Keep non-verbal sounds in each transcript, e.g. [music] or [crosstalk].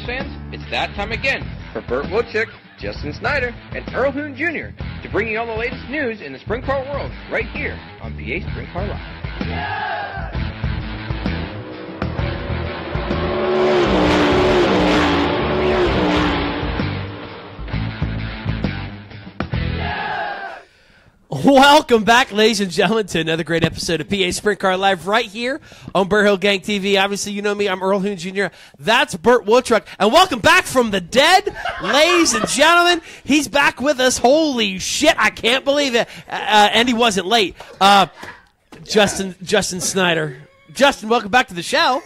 Fans. It's that time again for Burt Woodchick, Justin Snyder, and Earl Hoon Jr. to bring you all the latest news in the sprint car world right here on PA Sprint Car Live. Welcome back, ladies and gentlemen, to another great episode of PA Sprint Car Live right here on Burr Hill Gang TV. Obviously, you know me. I'm Earl Hoon Jr. That's Burt Woodruck. And welcome back from the dead, ladies and gentlemen. He's back with us. Holy shit. I can't believe it. Uh, uh, and he wasn't late. Uh, Justin, Justin Snyder. Justin, welcome back to the show.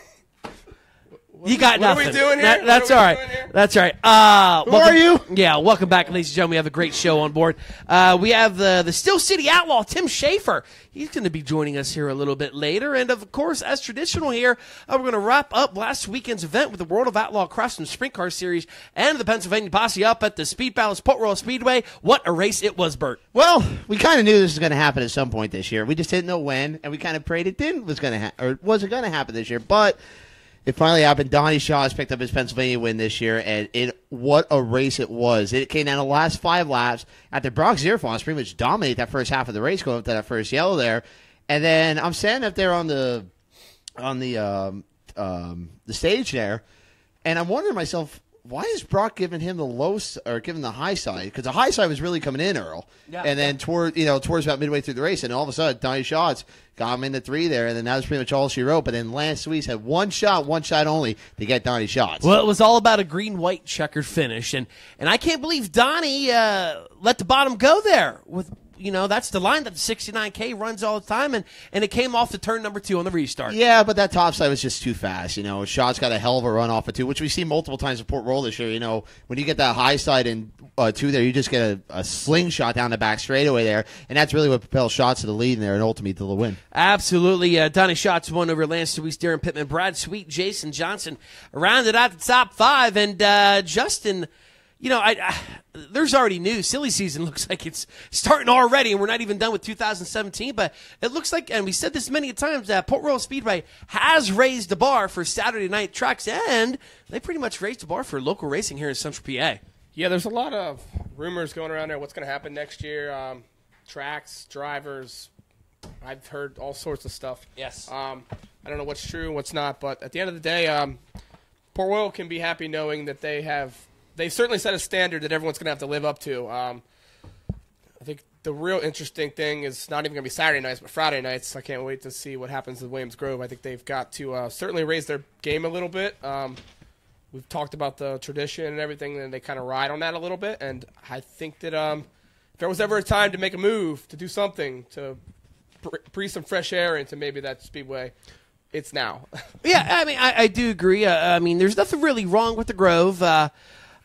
You got What are we nothing. doing here? That- that's all right. That's all right. Uh, Who are you? Yeah, welcome back, ladies and gentlemen. We have a great show on board. Uh, we have the the Steel City Outlaw, Tim Shaffer. He's going to be joining us here a little bit later, and of course, as traditional here, uh, we're going to wrap up last weekend's event with the World of Outlaw Craftsman Sprint Car Series and the Pennsylvania Posse up at the Speed Palace Port Royal Speedway. What a race it was, Bert. Well, we kind of knew this was going to happen at some point this year. We just didn't know when, and we kind of prayed it didn't was going to ha- or wasn't going to happen this year. But it finally happened. Donnie Schatz has picked up his Pennsylvania win this year, and it what a race it was! It came down the last five laps after Brock Zearfoss pretty much dominated that first half of the race, going up to that first yellow there, and then I'm standing up there on the on the um, um, the stage there, and I'm wondering myself, why is Brock giving him the low s- or giving the high side? Because the high side was really coming in, Earl, Yeah. and then toward you know towards about midway through the race, and all of a sudden Donnie Schatz's got him into three there, and then that was pretty much all she wrote. But then Lance Sweets had one shot, one shot only to get Donnie Schatz. Well, it was all about a green-white checkered finish, and and I can't believe Donnie uh, let the bottom go there. With you know that's the line that the 69k runs all the time, and and it came off the turn number two on the restart. Yeah, but that top side was just too fast. You know, Schatz's got a hell of a run off of two, which we see multiple times at Port Royal this year. You know, when you get that high side in uh, two there, you just get a, a slingshot down the back straightaway there, and that's really what propels Schatz to the lead in there and ultimately to the win. Absolutely. Uh, Donnie Schatz won over Lance Dewease, Daryn Pittman, Brad Sweet, Jason Johnson rounded out the top five. And uh, Justin, you know, I, I there's already news. Silly season [laughs] looks like it's starting already, and we're not even done with 2017. But it looks like, and we said this many times, that Port Royal Speedway has raised the bar for Saturday night tracks, and they pretty much raised the bar for local racing here in Central PA. Yeah, there's a lot of rumors going around there. What's going to happen next year? Um, tracks, drivers. I've heard all sorts of stuff. Yes. Um, I don't know what's true and what's not, but at the end of the day, um, Port Royal can be happy knowing that they have. They certainly set a standard that everyone's going to have to live up to. Um, I think the real interesting thing is not even going to be Saturday nights, but Friday nights. I can't wait to see what happens with Williams Grove. I think they've got to uh, certainly raise their game a little bit. Um, we've talked about the tradition and everything, and they kind of ride on that a little bit. And I think that um, if there was ever a time to make a move, to do something, to breathe some fresh air into maybe that speedway, it's now. [laughs] Yeah, I mean, I, I do agree. Uh, I mean, there's nothing really wrong with the Grove. Uh,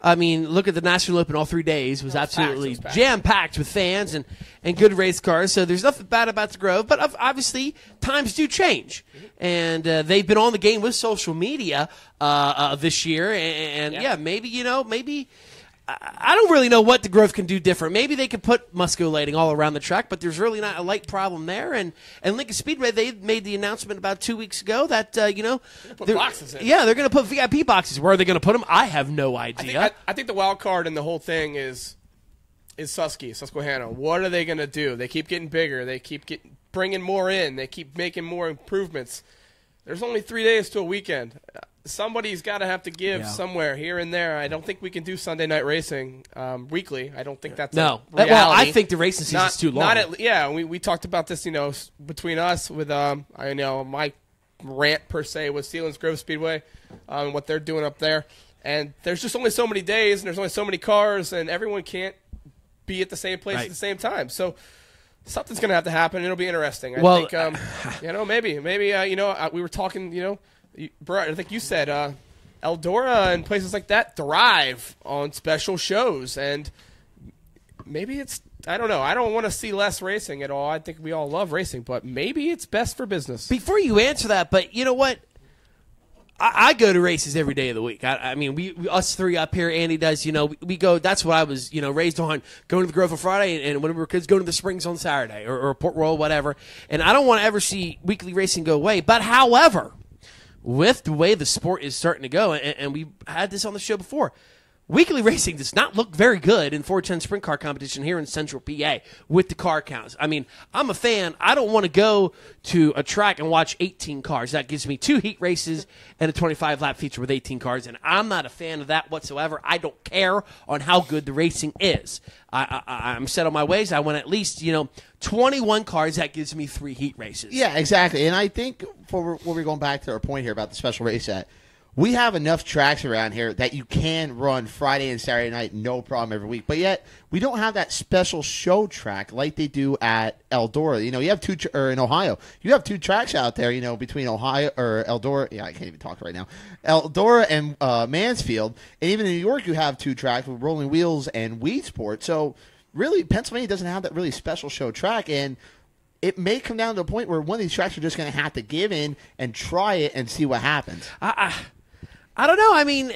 I mean, look at the National Open all three days was absolutely It was packed. jam packed with fans and, and good race cars. So there's nothing bad about the Grove. But obviously, times do change, and uh, they've been on the game with social media uh, uh, this year. And, and yeah. Yeah. maybe you know, maybe. I don't really know what the Grove can do different. Maybe they could put Musco lighting all around the track, but there's really not a light problem there. And and Lincoln Speedway, they made the announcement about two weeks ago that uh, you know put they're- boxes in. Yeah, they're going to put VIP boxes. Where are they going to put them? I have no I think, idea. I, I think the wild card in the whole thing is is Susky, Susquehanna. What are they going to do? They keep getting bigger. They keep getting bringing more in. They keep making more improvements. There's only three days to a weekend. Somebody's got to have to give Yeah. somewhere here and there. I don't think we can do Sunday night racing um, weekly. I don't think that's no, well. I think the racing season's too long. Not at, yeah, we, we talked about this, you know, between us with um, I know my rant per se was Selinsgrove Speedway, um, what they're doing up there, and there's just only so many days and there's only so many cars and everyone can't be at the same place Right. at the same time. So something's going to have to happen. It'll be interesting. I Well, think, um, [laughs] you know, maybe, maybe, uh, you know, uh, we were talking, you know, Brett, I think you said uh, Eldora and places like that thrive on special shows, and maybe it's. I don't know. I don't want to see less racing at all. I think we all love racing, but maybe it's best for business. Before you answer that, but you know what? I, I go to races every day of the week. I, I mean, we, we us three up here. Andy does. You know, we, we go. That's what I was. You know, raised on going to the Grove on Friday, and, and when we were kids, going to the Springs on Saturday or, or Port Royal, whatever. And I don't want to ever see weekly racing go away. But however, with the way the sport is starting to go, and, and we had this on the show before. Weekly racing does not look very good in 410 sprint car competition here in Central PA with the car counts. I mean, I'm a fan. I don't want to go to a track and watch 18 cars. That gives me two heat races and a 25 lap feature with 18 cars, and I'm not a fan of that whatsoever. I don't care on how good the racing is. I, I, I'm set on my ways. I want at least, you know, 21 cars. That gives me three heat races. Yeah, exactly. And I think for where we're going back to our point here about the special race set, we have enough tracks around here that you can run Friday and Saturday night no problem every week. But yet we don't have that special show track like they do at Eldora. You know, you have two or in Ohio, you have two tracks out there. You know, between Ohio or Eldora. Yeah, I can't even talk right now. Eldora and uh, Mansfield, and even in New York, you have two tracks with Rolling Wheels and Weedsport. So really, Pennsylvania doesn't have that really special show track and it may come down to a point where one of these tracks are just going to have to give in and try it and see what happens. I, I, I don't know. I mean,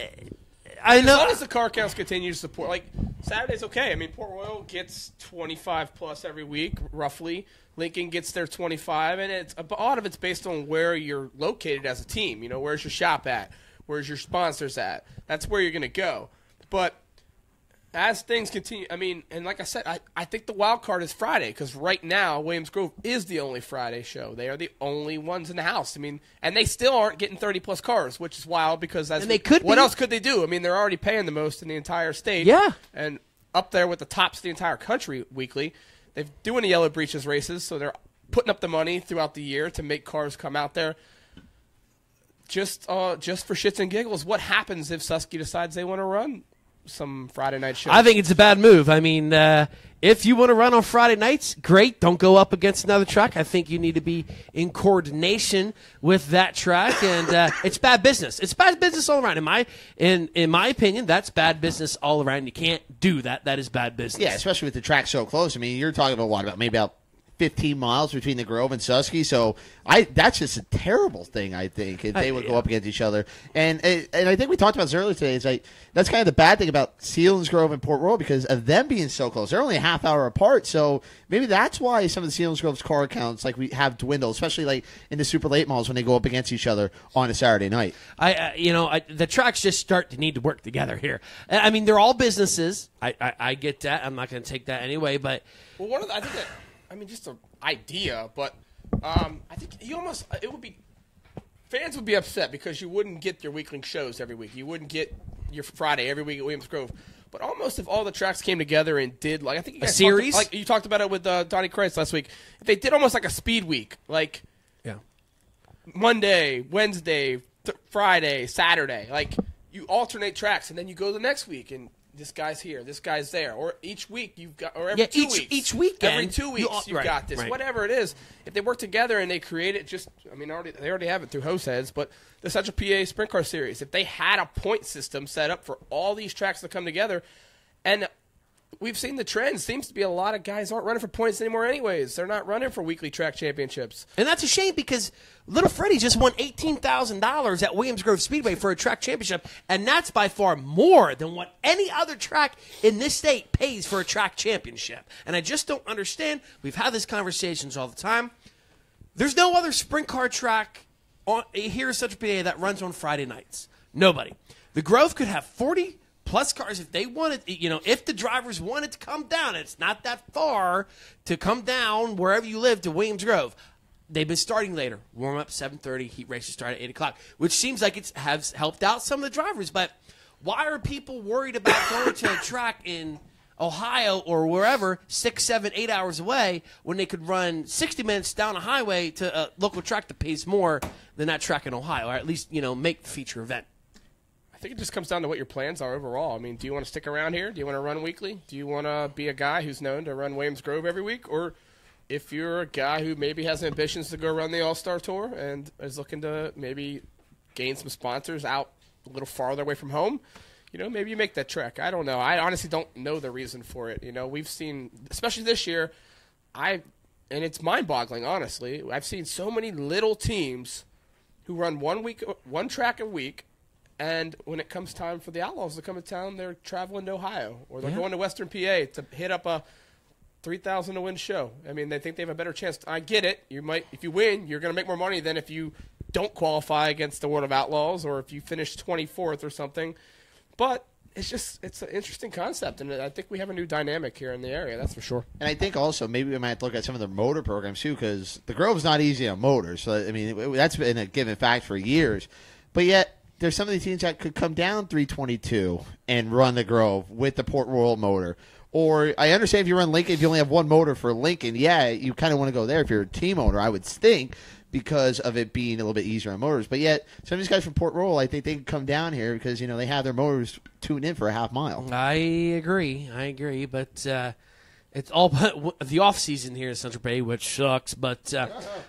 I As know. long as the car counts continue to support, like Saturday's okay. I mean, Port Royal gets 25 plus every week, roughly. Lincoln gets their 25, and it's a lot of it's based on where you're located as a team. You know, where's your shop at? Where's your sponsors at? That's where you're going to go. But as things continue, I mean, and like I said, I, I think the wild card is Friday because right now Williams Grove is the only Friday show. They are the only ones in the house. I mean, and they still aren't getting 30 plus cars, which is wild because that's And they could What be. else could they do? I mean, they're already paying the most in the entire state. Yeah. and up there with the tops of the entire country weekly. They're doing the yellow breeches races, so they're putting up the money throughout the year to make cars come out there. Just, uh, just for shits and giggles, what happens if Susky decides they want to run some Friday night shows? I think it's a bad move. I mean, uh, if you want to run on Friday nights, great. Don't go up against another track. I think you need to be in coordination with that track, and uh, [laughs] it's bad business. It's bad business all around. In my in in my opinion, that's bad business all around. You can't do that. That is bad business. Yeah, especially with the track so close. I mean, you're talking about what about maybe about 15 miles between the Grove and Susky. So I that's just a terrible thing. I think if they would go up against each other. And and I think we talked about this earlier today. Is like that's kind of the bad thing about Selinsgrove and Port Royal because of them being so close. They're only a half hour apart. So maybe that's why some of the Selinsgrove's car counts like we have dwindled, especially like in the super late malls when they go up against each other on a Saturday night. I, uh, you know, I, the tracks just start to need to work together here. I mean, they're all businesses. I, I, I get that. I'm not going to take that anyway. But Well, one of the, I think that I mean just an idea, but um, I think you almost it would be fans would be upset because you wouldn't get your weekly shows every week. You wouldn't get your Friday every week at Williams Grove. But almost if all the tracks came together and did like I think you guys talked- series? like you talked about it with uh, Donnie Kreitz last week. If they did almost like a speed week, like yeah, Monday, Wednesday, th- Friday, Saturday. Like you alternate tracks, and then you go the next week, and this guy's here, this guy's there, or each week you've got, or every Yeah, two each- weeks, each weekend, every two weeks you have right, got this, right. whatever it is. If they work together and they create it, just I mean, already they already have it through host heads, but the Central PA Sprint Car Series, if they had a point system set up for all these tracks to come together, and we've seen the trend seems to be a lot of guys aren't running for points anymore anyways they're not running for weekly track championships and that's a shame because Little Freddie just won eighteen thousand dollars at Williams Grove Speedway for a track championship, and that's by far more than what any other track in this state pays for a track championship. And I just don't understand. We've had these conversations all the time. There's no other sprint car track on, here in Central PA that runs on Friday nights. Nobody. The Grove could have 40 plus cars if they wanted, you know, if the drivers wanted to come down. It's not that far to come down wherever you live to Williams Grove. They've been starting later. Warm up 7:30. Heat races start at 8 o'clock, which seems like it has helped out some of the drivers. But why are people worried about [coughs] going to a track in Ohio or wherever, six, seven, eight hours away, when they could run 60 minutes down a highway to a local track that pays more than that track in Ohio, or at least you know make the feature event. Think it just comes down to what your plans are overall. I mean, do you want to stick around here? Do you want to run weekly? Do you want to be a guy who's known to run Williams Grove every week? Or if you're a guy who maybe has ambitions to go run the All Star Tour and is looking to maybe gain some sponsors out a little farther away from home, you know, maybe you make that trek. I don't know. I honestly don't know the reason for it. You know, we've seen, especially this year, I, and it's mind boggling, honestly. I've seen so many little teams who run one week, one track a week, and when it comes time for the Outlaws to come to town, they're traveling to Ohio or they're Yeah. going to Western PA to hit up a three thousand to win show. I mean, they think they have a better chance. I get it. You might, if you win, you're going to make more money than if you don't qualify against the World of Outlaws or if you finish 24th or something. But it's just it's an interesting concept, and I think we have a new dynamic here in the area. That's for sure. And I think also maybe we might look at some of the motor programs too, because the Grove's not easy on motors. So I mean, that's been a given fact for years. But yet, there's some of these teams that could come down 322 and run the Grove with the Port Royal motor. Or I understand if you run Lincoln, if you only have one motor for Lincoln, yeah, you kind of want to go there if you're a team owner. I would think because of it being a little bit easier on motors. But yet, some of these guys from Port Royal, I think they can come down here because you know they have their motors tuned in for a half mile. I agree. I agree. But uh, it's all but the off season here in Central PA, which sucks. But uh,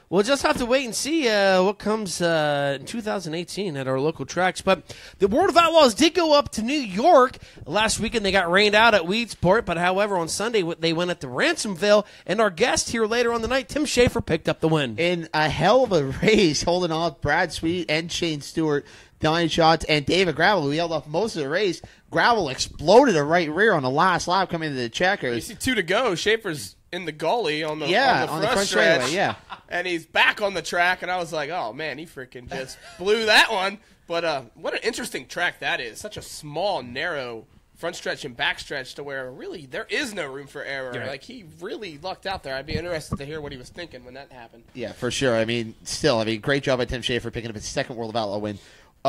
we'll just have to wait and see uh, what comes uh, in 2018 at our local tracks. But the World of Outlaws did go up to New York last weekend. They got rained out at Weedsport, but however, on Sunday they went at the Ransomville, and our guest here later on the night, Tim Shaffer, picked up the win. in a hell of a [laughs] race, holding off Brad Sweet and Shane Stewart, Donnie Schatz, and David Gravel, who held off most of the race. Gravel exploded a right rear on the last lap coming into the checkers. You see two to go. Shaffer's in the gully on the Yeah, on the on front, the front stretch, straightaway, yeah. and he's back on the track, and I was like, oh man, he freaking just [laughs] blew that one. But uh, what an interesting track that is! Such a small, narrow front stretch and back stretch to where really there is no room for error. right. Like he really lucked out there. I'd be interested to hear what he was thinking when that happened. Yeah, for sure. I mean, still, I mean, great job by Tim Shaffer picking up his second World of Outlaw win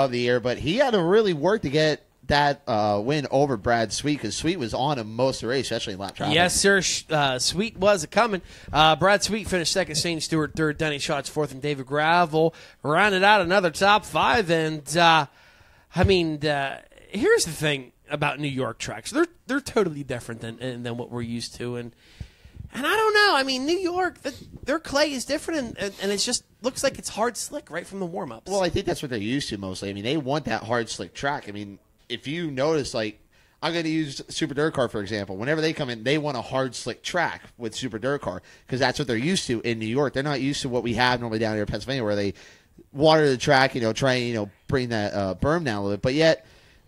of the year, but he had to really work to get that uh, win over Brad Sweet because Sweet was on him most of the race, especially in lap traffic. Yes, sir. Uh, Sweet was a coming. Uh, Brad Sweet finished second, Shane Stewart third, Denny Schatz fourth, and David Gravel rounded out another top five. And uh, I mean, uh, here's the thing about New York tracks: they're they're totally different than than what we're used to, and and I don't know. I mean, New York, the, their clay is different, and, and, it just looks like it's hard slick right from the warm ups. Well, I think that's what they're used to mostly. I mean, they want that hard, slick track. I mean, if you notice, like, I'm going to use Super Dirt Car for example. Whenever they come in, they want a hard, slick track with Super Dirt Car because that's what they're used to in New York. They're not used to what we have normally down here in Pennsylvania, where they water the track, you know, try and you know bring that uh, berm down a little bit. But yet,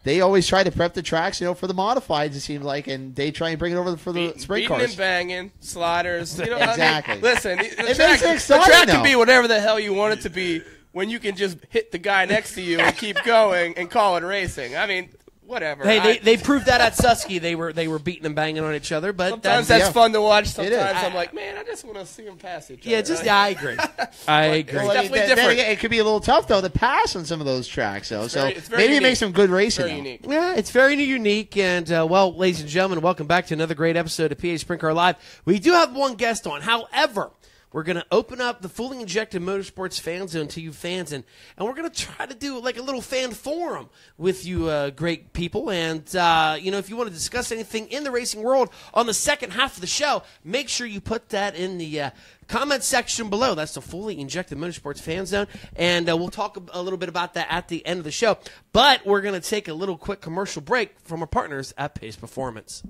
they always try to prep the tracks, you know, for the modifieds. It seems like, and they try and bring it over for the Beat- sprint cars. and banging, sliders. You know what I mean? Exactly. Listen, the, the track, it the track can be whatever the hell you want it to be when you can just hit the guy next to you and keep going and call it racing. I mean, whatever. hey, they, I- they proved that at Susky. They were they were beating and banging on each other, but Sometimes that's, that's yeah. fun to watch. is. Sometimes I'm like, man, I just want to see them pass each other. yeah, just Like, yeah, I agree. [laughs] I agree. Well, I mean, definitely then- then different. again, it could be a little tough though to pass on some of those tracks, though. so very- very maybe it unique. makes some good racing. very unique. Yeah, it's very unique. And, uh, well, ladies and gentlemen, welcome back to another great episode of PA Sprint Car Live. We do have one guest on. However, we're going to open up the fully injected motorsports fan zone to you fans, and, and we're going to try to do like a little fan forum with you uh, great people. And, uh, you know, if you want to discuss anything in the racing world on the second half of the show, make sure you put that in the uh, comment section below. That's the fully injected motorsports fan zone, and uh, we'll talk a- a little bit about that at the end of the show. But we're going to take a little quick commercial break from our partners at Pace Performance.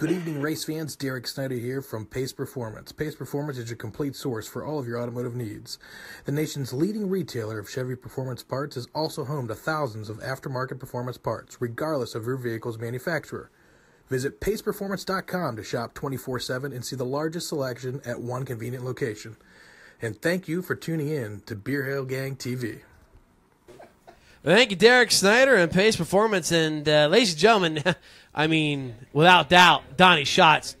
Good evening, race fans. Derek Snyder here from Pace Performance. Pace Performance is your complete source for all of your automotive needs. The nation's leading retailer of Chevy performance parts is also home to thousands of aftermarket performance parts, regardless of your vehicle's manufacturer. Visit paceperformance.com to shop 24 7 and see the largest selection at one convenient location. And thank you for tuning in to Beer Hill Gang TV. Thank you, Derek Snyder and Pace Performance. And uh, ladies and gentlemen, [laughs] I mean, without doubt, Donnie Schatz.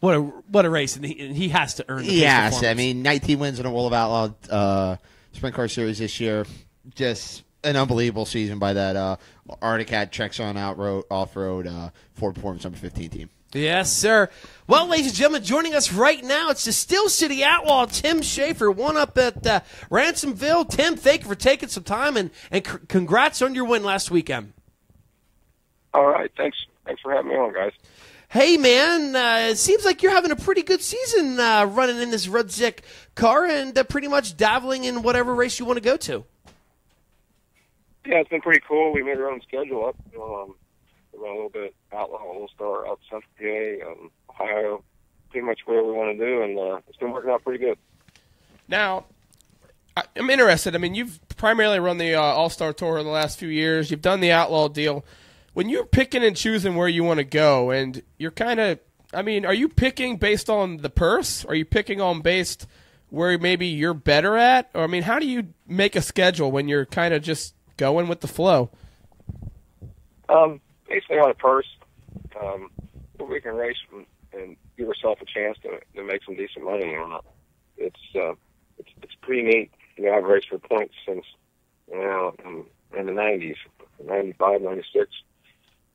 What a what a race, and he, and he has to earn. The Yes, I mean, 19 wins in a World of Outlaw uh, Sprint Car Series this year. Just an unbelievable season by that uh, Articat Textron Outroad Off Road uh, Ford Performance number 15 team. Yes, sir. Well, ladies and gentlemen, joining us right now, it's the Steel City Outlaw, Tim Shaffer, one up at uh, Ransomville. Tim, thank you for taking some time, and, and c- congrats on your win last weekend. All right. Thanks. Thanks for having me on, guys. Hey, man, uh, it seems like you're having a pretty good season uh, running in this Rudzik car and uh, pretty much dabbling in whatever race you want to go to. Yeah, it's been pretty cool. We made our own schedule up. Um, we went a little bit outlaw, All Star, out Central PA, um, Ohio, pretty much where we want to do, and uh, it's been working out pretty good. Now, I- I'm interested. I mean, you've primarily run the uh, All Star Tour in the last few years. You've done the Outlaw deal. When you're picking and choosing where you want to go, and you're kind of, I mean, are you picking based on the purse? Are you picking on based where maybe you're better at? Or I mean, how do you make a schedule when you're kind of just going with the flow? Um, basically on a purse, um, we can race and, give ourselves a chance to, to make some decent money on it. It's uh, it's it's pretty neat. You know, I've raced for points since you know in, in the '90s, '95, '96,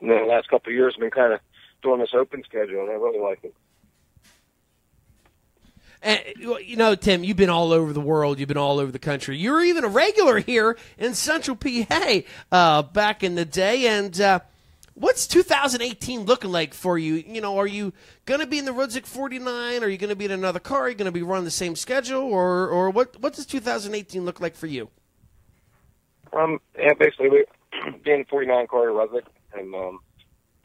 and then the last couple of years, I've been kind of doing this open schedule, and I really like it. And you know, Tim, you've been all over the world. You've been all over the country. You were even a regular here in Central PA uh, back in the day. And uh, what's 2018 looking like for you? You know, are you going to be in the Rudzik 49? Are you going to be in another car? Are you going to be running the same schedule, or or what? What does 2018 look like for you? Um, yeah, basically we [clears throat] being 49 car at Rudzik, and um,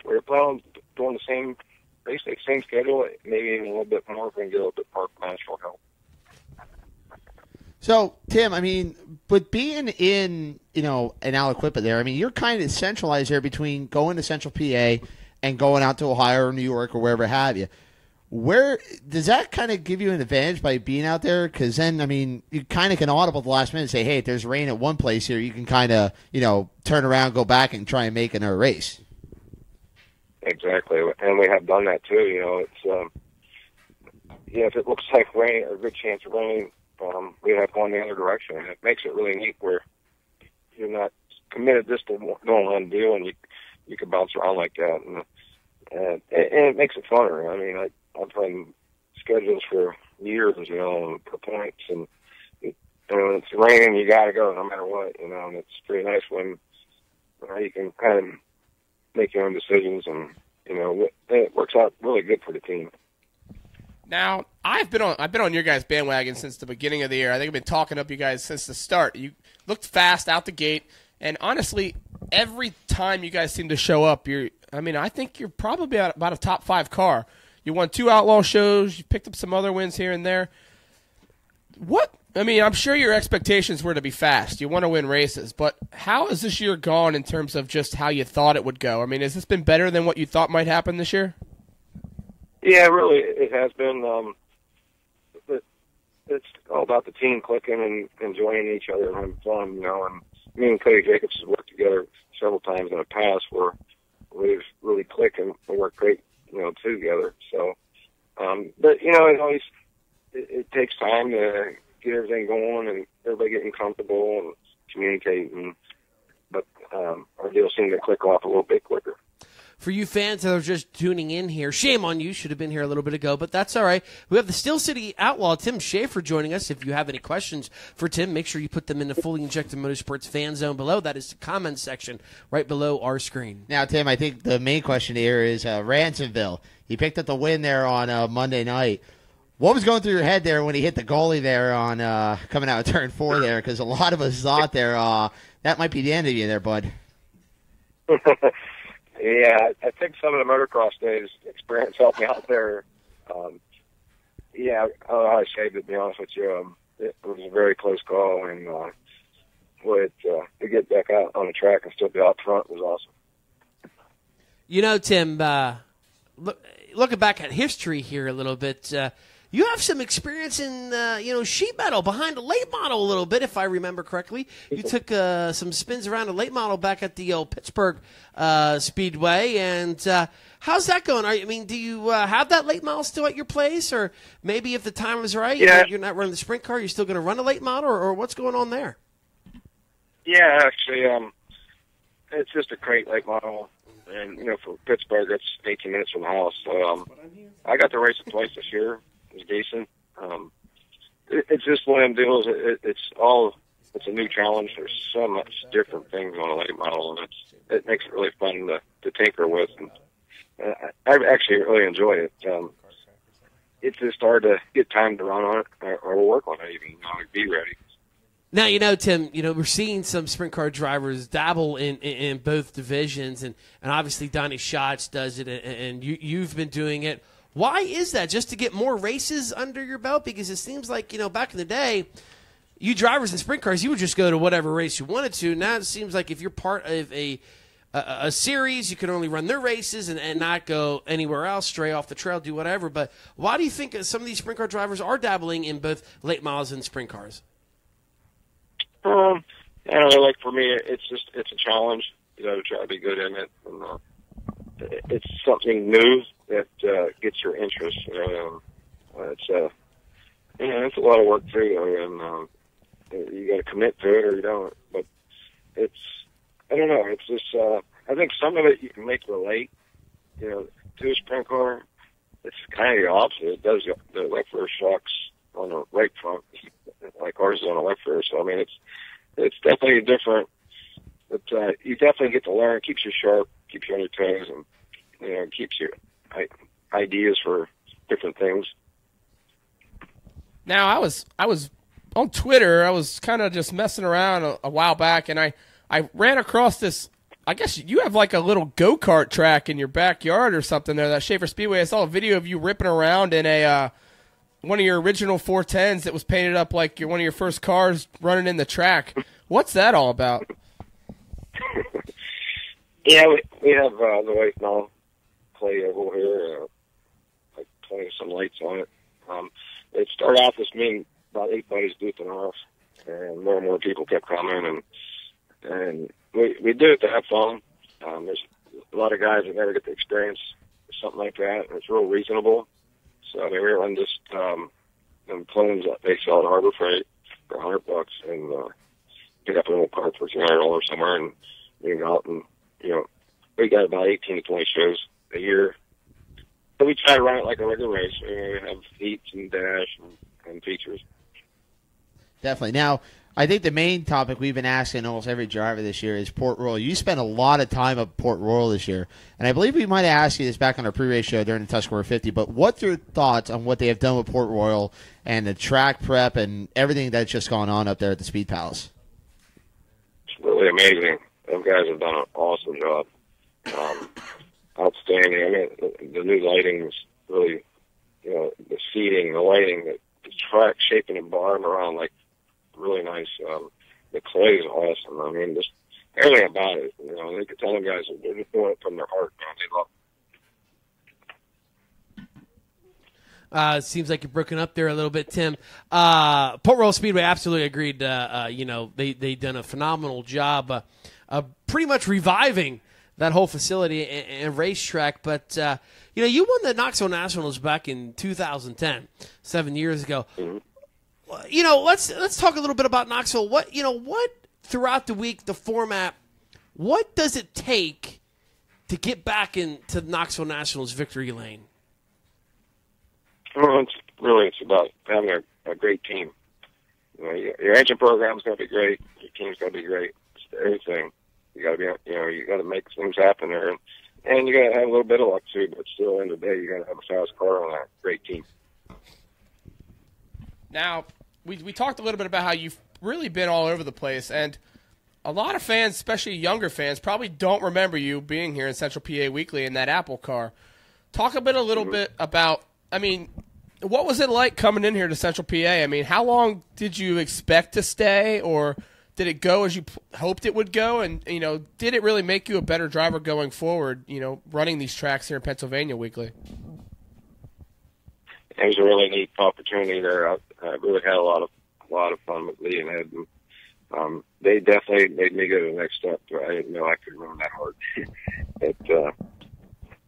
we're planning on doing the same basically same schedule, maybe even a little bit more if we can get a little bit more financial help. So, Tim, I mean, but being in, you know, in Aliquippa there, I mean, you're kind of centralized there between going to Central PA and going out to Ohio or New York or wherever have you. Where does that kind of give you an advantage by being out there? Because then, I mean, you kind of can audible the last minute and say, hey, if there's rain at one place here, you can kind of, you know, turn around, go back, and try and make another race. Exactly, and we have done that too. You know, it's um, yeah, if it looks [laughs] like rain a good chance of rain, um, we have gone the other direction, and it makes it really neat where you're not committed just to going one deal, and you you can bounce around like that, and and, and it makes it funner. I mean, I I've run schedules for years, you know, for points, and and when it's raining, you got to go no matter what, you know, and it's pretty nice when you, know, you can kind of make your own decisions, and you know it works out really good for the team. Now, I've been on I've been on your guys' bandwagon since the beginning of the year. I think I've been talking up you guys since the start. You looked fast out the gate, and honestly, every time you guys seem to show up, you're I mean, I think you're probably about a top five car. You won two outlaw shows. You picked up some other wins here and there. What I mean, I'm sure your expectations were to be fast. You want to win races, but how has this year gone in terms of just how you thought it would go? I mean, has this been better than what you thought might happen this year? Yeah, really, it has been. Um, it, it's all about the team clicking and enjoying each other and having fun, you know. And me and Cody Jacobs have worked together several times in the past where we've really clicked and we work great, you know, two together. So, um, but you know, it always it, it takes time to get everything going and everybody getting comfortable and communicating. But um, our deal seemed to click off a little bit quicker. For you fans that are just tuning in here, shame on you. Should have been here a little bit ago, but that's all right. We have the Steel City Outlaw, Tim Shaffer, joining us. If you have any questions for Tim, make sure you put them in the Fully Injected Motorsports fan zone below. That is the comment section right below our screen. Now, Tim, I think the main question here is uh, Ransomville. He picked up the win there on uh, Monday night. What was going through your head there when he hit the goalie there on uh, coming out of turn four there? Because a lot of us thought there uh, that might be the end of you there, bud. [laughs] yeah, I think some of the motocross days experience helped me out there. Um, yeah, I don't know it. To be honest with you, um, it was a very close call, and uh, with uh, to get back out on the track and still be out front was awesome. You know, Tim, uh, look, looking back at history here a little bit. Uh, you have some experience in, uh, you know, sheet metal behind a late model a little bit, if I remember correctly. You took uh, some spins around a late model back at the old Pittsburgh uh, Speedway, and uh, how's that going? Are, I mean, do you uh, have that late model still at your place, or maybe if the time is right, Yeah. you're not running the sprint car, you're still going to run a late model, or, or what's going on there? Yeah, actually, um, it's just a crate late model, and you know, for Pittsburgh, it's 18 minutes from the house. So um, I got to race it twice this year. Was decent. Um, it, it's just of them deals. It, it, it's all. It's a new challenge. There's so much different things on a late model, and it's it makes it really fun to, to tinker with. And uh, I I actually really enjoy it. Um, it's just hard to get time to run on it or, or work on it, even you know, be ready. Now you know, Tim. You know we're seeing some sprint car drivers dabble in, in, in both divisions, and, and obviously Donnie Schatz does it, and, and you you've been doing it. Why is that? Just to get more races under your belt? Because it seems like you know back in the day, you drivers in sprint cars, you would just go to whatever race you wanted to. Now it seems like if you're part of a a, a series. You can only run their races and, and not go anywhere else, stray off the trail, do whatever. But why do you think some of these sprint car drivers are dabbling in both late models and sprint cars? Um, I don't know. Like for me, it's just it's a challenge. You know, to try to be good in it, and uh, it's something new that uh, gets your interest. You know, um, it's uh, you know, it's a lot of work too, and um, you got to commit to it or you don't. But it's I don't know. It's just uh, I think some of it you can make relate. You know, to a car, it's kind of the opposite. It does the rear shocks on the right front, like ours is on the left rear. So I mean, it's it's definitely different. But uh, you definitely get to learn. Keeps you sharp, keeps you on your toes, and you know, keeps you ideas for different things. Now I was I was on Twitter. I was kind of just messing around a, a while back, and I I ran across this. I guess you have like a little go kart track in your backyard or something there. That Shaffer Speedway. I saw a video of you ripping around in a uh, one of your original 410s that was painted up like your one of your first cars running in the track. What's that all about? [laughs] yeah, we, we have uh, the white now play over here, uh, like twenty some lights on it. Um, it started off as me about eight buddies goofing off, and more and more people kept coming, and and we we do it to have fun. Um, there's a lot of guys that never get to experience something like that, and it's real reasonable. So I mean, we run just um, them clones that they sell at Harbor Freight for a hundred bucks, and uh, pick up a little part for two hundred dollars somewhere, and we go out and you know we got about eighteen to twenty shows a year. So we try to run it like a regular race. We have heats and dash and, and features. Definitely. Now, I think the main topic we've been asking almost every driver this year is Port Royal. You spent a lot of time at Port Royal this year, and I believe we might have asked you this back on our pre-race show during the Tuscarora 50. But what's your thoughts on what they have done with Port Royal and the track prep and everything that's just gone on up there at the Speed Palace? It's really amazing. Those guys have done an awesome job. Um, outstanding. I mean, the, new lighting is really, you know, the seating, the lighting, the, track shaping the barn around like really nice. Um, the clay is awesome. I mean, just everything about it. You know, they could tell the guys that they're just doing it from their heart, man. They love. Uh, seems like you're broken up there a little bit, Tim. Uh, Port Royal Speedway, absolutely agreed. Uh, uh, you know, they they done a phenomenal job, uh, uh, pretty much reviving that whole facility and, and racetrack. But uh, you know, you won the Knoxville Nationals back in 2010, seven years ago. Mm-hmm. You know, let's let's talk a little bit about Knoxville. What you know, what throughout the week, the format, what does it take to get back into Knoxville Nationals victory lane? Well, it's really it's about having a, a great team. You know, your, your engine program's going to be great. Your team's going to be great. It's everything. You got to be, you know, you got to make things happen there, and, and you got to have a little bit of luck too. But still, in the, the day, you got to have a fast car on a great team. Now, we we talked a little bit about how you've really been all over the place, and a lot of fans, especially younger fans, probably don't remember you being here in Central PA Weekly in that Apple car. Talk a bit, a little mm-hmm. bit about. I mean, what was it like coming in here to Central PA? I mean, how long did you expect to stay, or did it go as you p- hoped it would go? And you know, did it really make you a better driver going forward? You know, running these tracks here in Pennsylvania weekly. It was a really neat opportunity there. I, I really had a lot of a lot of fun with Lee and Ed. And, um, they definitely made me go to the next step. I didn't know I could run that hard. [laughs] it, uh,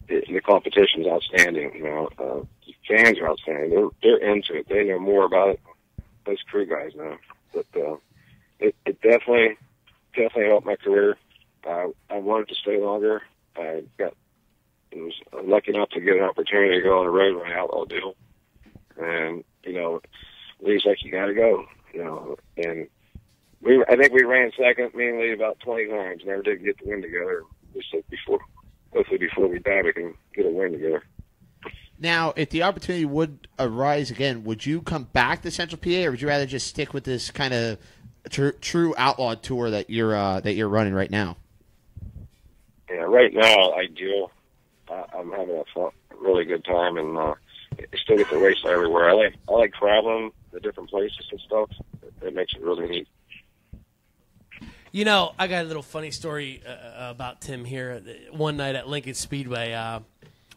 it, the competition's outstanding. You know, uh, the fans are outstanding. They're they're into it. They know more about it. Those crew guys know. But uh, it, it definitely definitely helped my career. Uh, I wanted to stay longer. I got was lucky enough to get an opportunity to go on the road with an outlaw deal, and you know, Lee's like, you got to go, you know, and we I think we ran second mainly about 20 times. Never did get the win together. We said before, hopefully before we die, we can get a win together. Now, if the opportunity would arise again, would you come back to Central PA, or would you rather just stick with this kind of tr- true outlaw tour that you're uh, that you're running right now? Yeah, right now I do. Uh, I'm having a fun, really good time, and uh, I still get to race everywhere. I like I like traveling the different places and stuff. It, it makes it really neat. You know, I got a little funny story uh, about Tim here. One night at Lincoln Speedway, uh,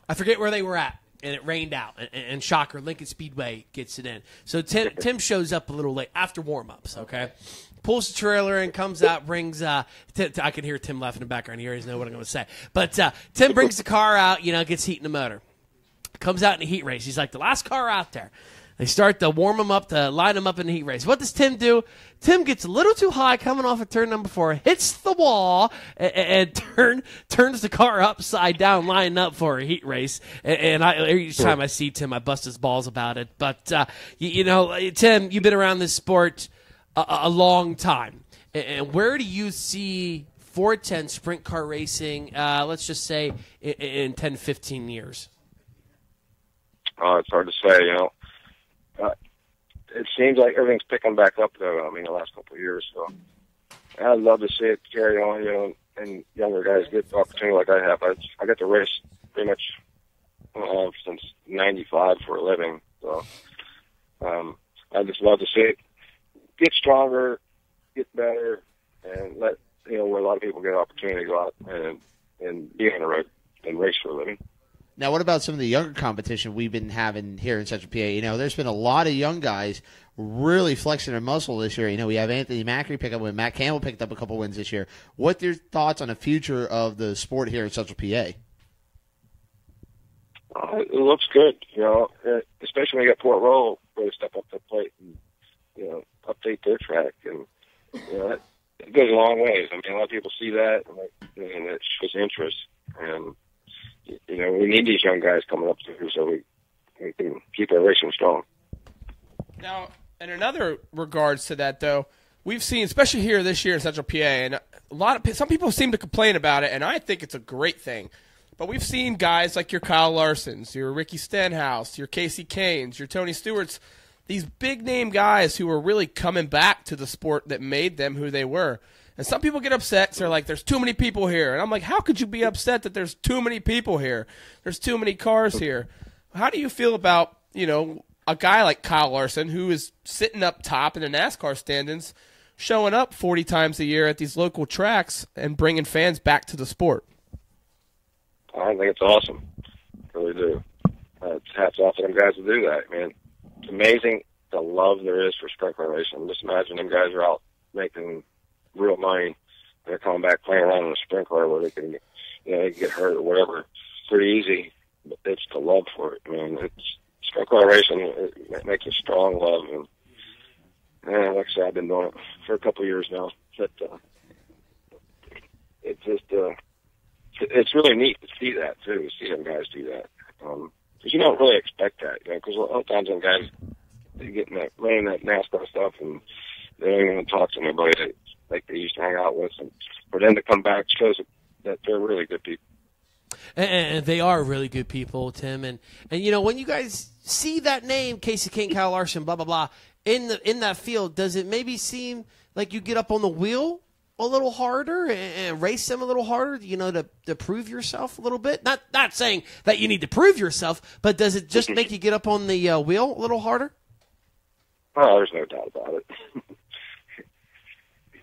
I forget where they were at, and it rained out. And, and shocker, Lincoln Speedway gets it in. So Tim, [laughs] Tim shows up a little late after warm ups. Okay, pulls the trailer and comes out, brings. Uh, Tim, I can hear Tim laughing in the background. He already knows what I'm going to say. But uh, Tim brings the car out. You know, gets heat in the motor. Comes out in a heat race. He's like the last car out there. They start to warm him up to line him up in the heat race. What does Tim do? Tim gets a little too high coming off of turn number four, hits the wall, and, and [laughs] turn turns the car upside down, lining up for a heat race. And, and I, each time I see Tim, I bust his balls about it. But uh, you, you, know, Tim, you've been around this sport a, a long time, and, where do you see 410 sprint car racing? Uh, let's just say in, in 10, 15 years. Uh, it's hard to say, you know. Uh, it seems like everything's picking back up, though. I mean, the last couple of years. So I'd love to see it carry on, you know, and younger guys get the opportunity like I have. I I got to race pretty much uh, since '95 for a living. So um, I just love to see it get stronger, get better, and let you know where a lot of people get to go out and and be on the road and race for a living. Now, what about some of the younger competition we've been having here in Central PA? You know, there's been a lot of young guys really flexing their muscle this year. You know, we have Anthony Macri pick up a. Matt Campbell picked up a couple wins this year. What your thoughts on the future of the sport here in Central PA? Uh, it looks good, you know, uh, especially when you got Port Royal really step up the plate and, you know, update their track. And, you know, it goes a long ways. I mean, a lot of people see that and, like, and it shows interest. And, you know, we need these young guys coming up through so we, we can keep our racing strong. Now, in another regards to that, though, we've seen, especially here this year in Central PA, and a lot of some people seem to complain about it, and I think it's a great thing. But we've seen guys like your Kyle Larsons, your Ricky Stenhouse, your Kasey Kahnes, your Tony Stewarts, these big name guys who are really coming back to the sport that made them who they were. And some people get upset. So they're like, "There's too many people here," and I'm like, "How could you be upset that there's too many people here? There's too many cars here." How do you feel about you know a guy like Kyle Larson who is sitting up top in the NASCAR standings, showing up 40 times a year at these local tracks and bringing fans back to the sport? I think it's awesome. I really do. Uh, hats off to them guys to do that, man. It's amazing the love there is for sprint car racing. Just imagine them guys are out making real money. They're coming back playing around in a sprint car where they can, you know, they can get hurt or whatever. Pretty easy, but it's the love for it, man. It's sprint car racing. It, makes a strong love, and yeah, like I said, I've been doing it for a couple of years now. But uh, it just uh, it's really neat to see that too. To See them guys do that because um, you don't really expect that, you know. Because a lot of times, them guys they get in that running that NASCAR stuff and they don't even talk to anybody that like they used to hang out with, and for them to come back shows that they're really good people. And, and they are really good people, Tim. And and you know when you guys see that name, Kasey Kahne, Kyle Larson, blah blah blah, in the in that field, does it maybe seem like you get up on the wheel a little harder and, and race them a little harder, you know, to, to prove yourself a little bit? Not not saying that you need to prove yourself, but does it just make you get up on the uh, wheel a little harder? Oh, there's no doubt about it. [laughs]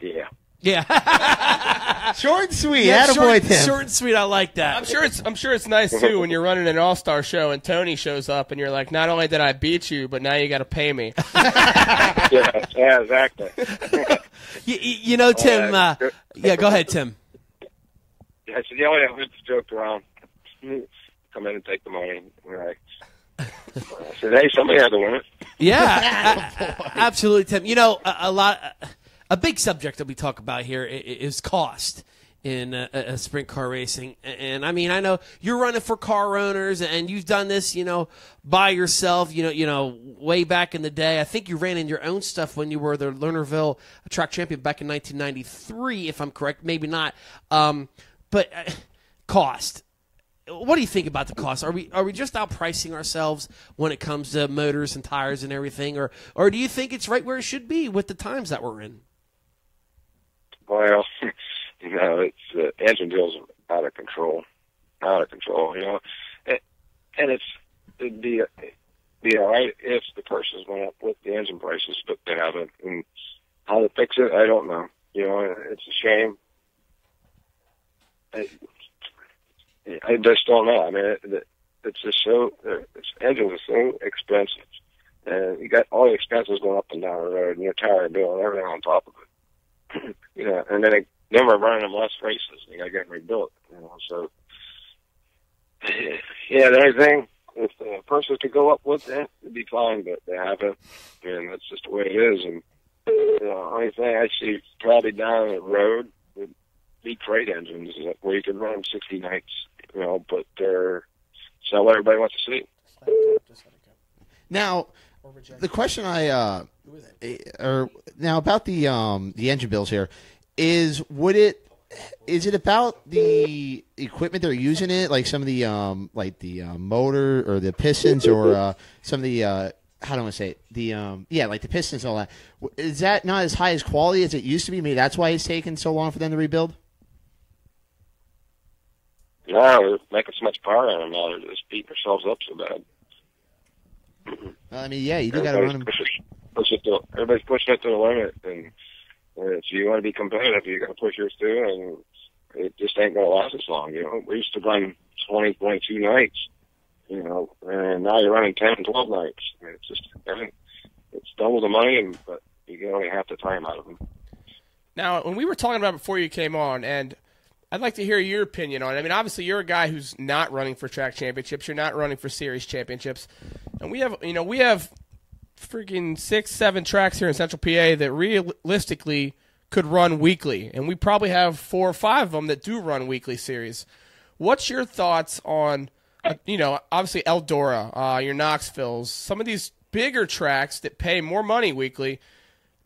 yeah. Yeah, [laughs] Short and sweet. yeah Attaboy, short, Tim. short and sweet. I like that. I'm sure it's I'm sure it's nice too when you're running an all star show and Tony shows up and you're like, not only did I beat you, but now you got to pay me. yeah, [laughs] yeah, exactly. [laughs] You, you you know, Tim. Uh, yeah, go ahead, Tim. Yeah, so the only I just joked around. Come in and take the money. We're like, I said, hey, somebody had to win it. Yeah, a- a- absolutely, Tim. You know, a, a lot, a big subject that we talk about here is cost in a, a sprint car racing. And I mean, I know you're running for car owners, and you've done this, you know, by yourself. You know, you know, way back in the day. I think you ran in your own stuff when you were the Lernerville track champion back in 1993, if I'm correct. Maybe not. Um, but uh, cost what do you think about the cost? Are we are we just outpricing ourselves when it comes to motors and tires and everything, or or do you think it's right where it should be with the times that we're in? Well, [laughs] you know, it's uh, engine deals out of control, out of control. You know, and, and it's it'd be be all right if the prices went up with the engine prices, but they haven't. And how to fix it, I don't know. You know, it's a I, I just don't know. I mean, it, it's just so this engine is so expensive, and you got all the expenses going up and down the road, and your tire bill and everything on top of it. [clears throat] you know, and then they, then we're running them less races. You got to get them rebuilt. You know, so [laughs] yeah, the only thing if the person could go up with that, it'd be fine, but they haven't, and that's just the way it is. And you know, only thing I see probably down the road would be freight engines where you can run them 60 nights, you know, but they're it's not what everybody wants to see. Now, the question I uh, or now about the um the engine bills here is would it is it about the equipment they're using it like some of the um like the uh, motor or the pistons or uh, some of the uh, how do I say it? the um yeah like the pistons and all that. Is that not as high as quality as it used to be? Maybe that's why it's taken so long for them to rebuild? No we're making so much power out of them now they're just beating themselves up so bad. I mean yeah you do got to run them push it to, everybody's pushing it to the limit and if you want to be competitive, you got to push yours too, and it just ain't gonna last as long. You know, we used to run 20, 22 nights, you know, and now you're running 10, 12 nights. I mean, it's just it's double the money, and but you get only half the time out of them. Now, when we were talking about before you came on, and I'd like to hear your opinion on it. I mean, obviously, you're a guy who's not running for track championships. You're not running for series championships, and we have, you know, we have freaking six, seven tracks here in Central PA that realistically could run weekly, and we probably have four or five of them that do run weekly series. What's your thoughts on, uh, you know, obviously Eldora, uh, your Knoxvilles, some of these bigger tracks that pay more money weekly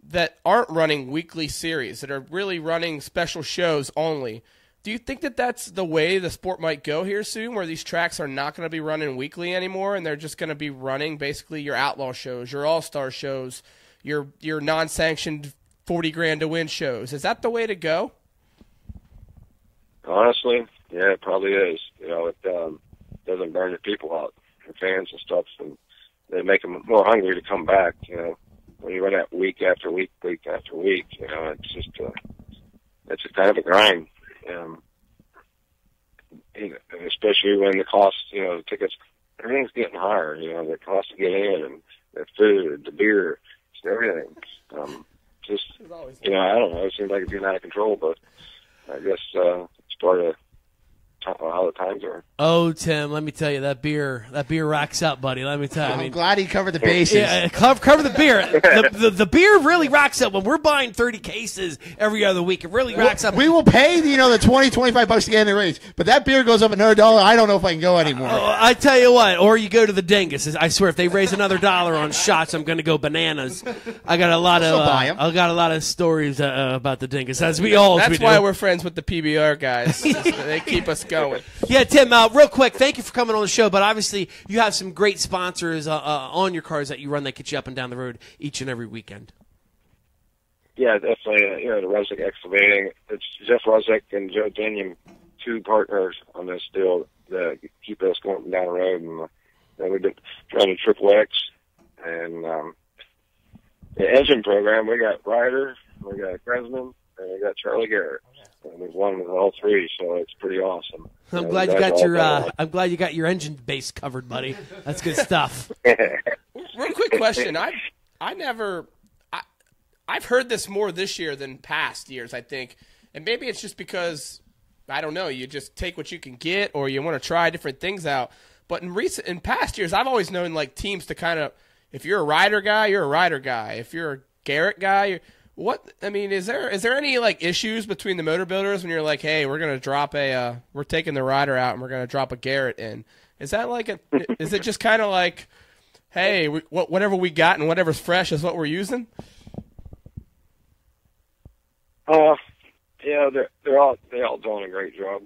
that aren't running weekly series, that are really running special shows only. Do you think that that's the way the sport might go here soon, where these tracks are not going to be running weekly anymore, and they're just going to be running basically your outlaw shows, your all star shows, your your non sanctioned forty grand to win shows? Is that the way to go? Honestly, yeah, it probably is. You know, it um, doesn't burn the people out, the fans and stuff, and they make them more hungry to come back. You know, when you run that week after week, week after week, you know, it's just uh, it's a kind of a grind um, especially when the cost, you know, the tickets, everything's getting higher. You know, the cost to get in and the food, the beer, everything. Um, just, you know, I don't know. It seems like it's getting out of control, but I guess uh, it's part of how the times are. Oh, Tim, let me tell you that beer that beer rocks up, buddy. Let me tell you. I'm I mean, glad he covered the bases. Yeah, cover, cover the beer. The, the, the beer really rocks up when we're buying 30 cases every other week. It really rocks up. We will pay, you know, the 20, 25 bucks to get in the race, but that beer goes up another dollar. I don't know if I can go anymore. Oh, I tell you what, or you go to the Dingus. I swear, if they raise another dollar on shots, I'm going to go bananas. I got a lot of, I'll uh, buy 'em. I got a lot of stories uh, about the Dingus, as we all That's we do. why we're friends with the PBR guys. [laughs] they keep us going. [laughs] Yeah, Tim, uh, real quick, thank you for coming on the show. But obviously, you have some great sponsors uh, uh, on your cars that you run that get you up and down the road each and every weekend. Yeah, definitely. Uh, you know, the Ruswick Excavating. It's Jeff Ruswick and Joe Dinium, two partners on this deal that keep us going down the road. And uh, then we've been running Triple X and um, the engine program. We got Ryder, we got Kresman, and we got Charlie Garrett. And we've won with all three, so it's pretty awesome. I'm know, glad you got your uh, I'm glad you got your engine base covered, buddy. That's good stuff. [laughs] Real quick question. I I never I I've heard this more this year than past years, I think. And maybe it's just because I don't know, you just take what you can get or you want to try different things out. But in recent in past years I've always known like teams to kind of if you're a rider guy, you're a rider guy. If you're a Garrett guy, you're, what I mean is there is there any like issues between the motor builders when you're like, hey, we're gonna drop a uh, we're taking the rider out and we're gonna drop a Garrett in? Is that like a is it just kind of like hey, we, what, whatever we got and whatever's fresh is what we're using. Uh, yeah, they're they're all they all doing a great job.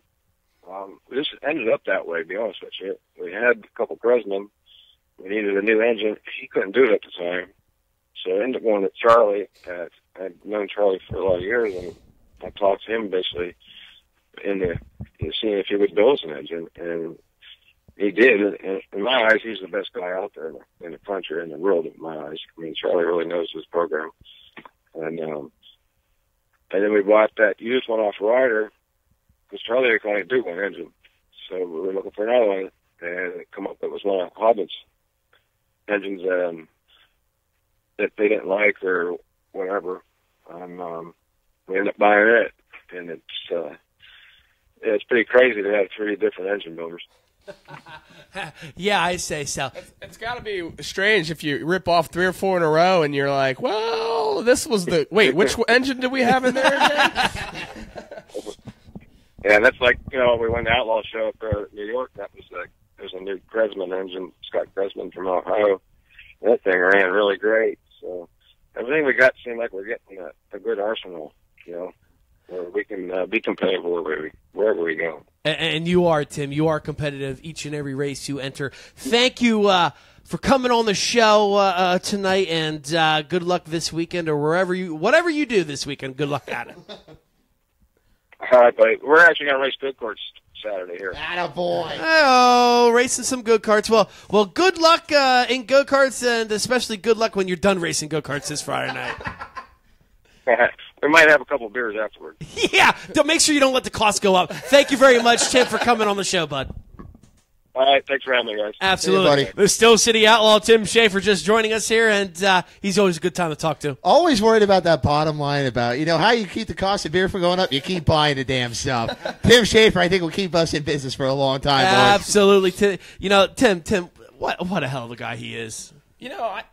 Um, this ended up that way. To be honest with you, we had a couple Kresman. We needed a new engine. He couldn't do it at the time, so I ended up going to Charlie. At, I'd known Charlie for a lot of years, and I talked to him basically in the in seeing if he would build an engine, and he did. And in my eyes, he's the best guy out there in the, country, in the world. In my eyes, I mean, Charlie really knows his program, and um, and then we bought that used one off Ryder, because Charlie could only do one engine. So we were looking for another one, and it come up it was one of Hobbit's engines um, that they didn't like or whatever. And um, we end up buying it, and it's uh, it's pretty crazy to have three different engine builders. [laughs] yeah, I say so. It's, it's got to be strange if you rip off three or four in a row and you're like, well, this was the wait, which [laughs] engine did we have in there again? [laughs] Yeah, and that's like you know we went to Outlaw Show up there in New York. That was like there's a new Kresman engine, Scott Kresman from Ohio. That thing ran really great. So everything we got seemed like we're getting a, a good arsenal. You know, where we can uh, be competitive wherever we wherever we go. And, and you are, Tim. You are competitive each and every race you enter. Thank you uh, for coming on the show uh, uh, tonight, and uh, good luck this weekend or wherever you, whatever you do this weekend. Good luck at it. All right, buddy. We're actually going to race good courts Saturday here. boy. Oh, racing some go karts. Well, well, good luck uh, in go karts, and especially good luck when you're done racing go karts this Friday night. [laughs] [laughs] we might have a couple beers afterward. [laughs] yeah, don't make sure you don't let the cost go up. Thank you very much, Tim, for coming on the show, bud. All right, thanks for having me, guys. Absolutely. buddy. The Steel City Outlaw, Tim Shaffer, just joining us here, and uh, he's always a good time to talk to. Always worried about that bottom line about, you know, how you keep the cost of beer from going up. You keep buying the damn stuff. [laughs] Tim Shaffer, I think, will keep us in business for a long time. Absolutely. Tim, you know, Tim, Tim, what what a hell of a guy he is. You know, I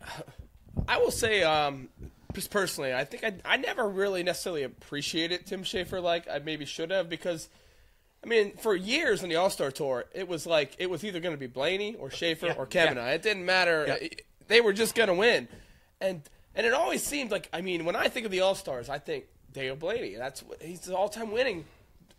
I will say, um, just personally, I think I I never really necessarily appreciated Tim Shaffer like I maybe should have because. I mean, for years in the All Star Tour, it was like it was either going to be Blaney or Shaffer or Kevin. It didn't matter. It- They were just going to win, and and it always seemed like I mean, when I think of the All Stars, I think Dale Blaney. That's what, he's the all time winning,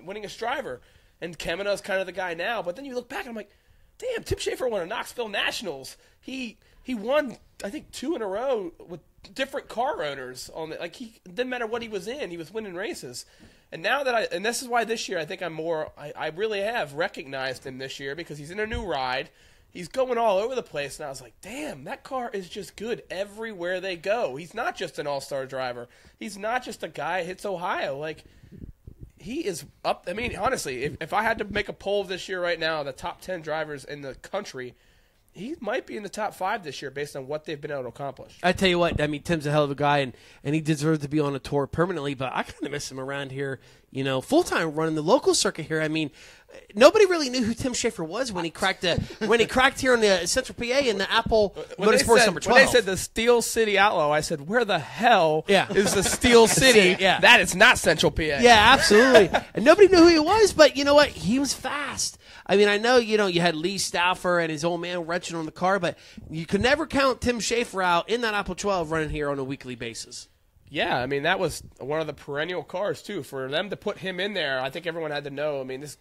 winning a driver, and Kemenah's kind of the guy now. But then you look back and I'm like, damn, Tim Shaffer won a Knoxville Nationals. He he won I think two in a row with different car owners on the like he it didn't matter what he was in, he was winning races. And now that I and this is why this year I think I'm more I, I really have recognized him this year because he's in a new ride. He's going all over the place, and I was like, "Damn, that car is just good everywhere they go." He's not just an all-star driver. He's not just a guy hits Ohio. Like, he is up. I mean, honestly, if, if I had to make a poll this year right now, the top 10 drivers in the country, he might be in the top five this year based on what they've been able to accomplish. I tell you what, I mean, Tim's a hell of a guy, and, and he deserves to be on a tour permanently. But I kind of miss him around here, you know, full time running the local circuit here. I mean, nobody really knew who Tim Shaffer was when he cracked the when he cracked here in the Central PA in the Apple When Motorsports said, number when they said the Steel City Outlaw, I said, "Where the hell Yeah. is the Steel [laughs] City? Yeah. That is not Central PA." Yeah, absolutely. and nobody knew who he was, but you know what? He was fast. I mean, I know you know you had Lee Stauffer and his old man wrenching on the car, but you could never count Tim Shaffer out in that Apple 12 running here on a weekly basis. Yeah, I mean that was one of the perennial cars too. For them to put him in there, I think everyone had to know. I mean, this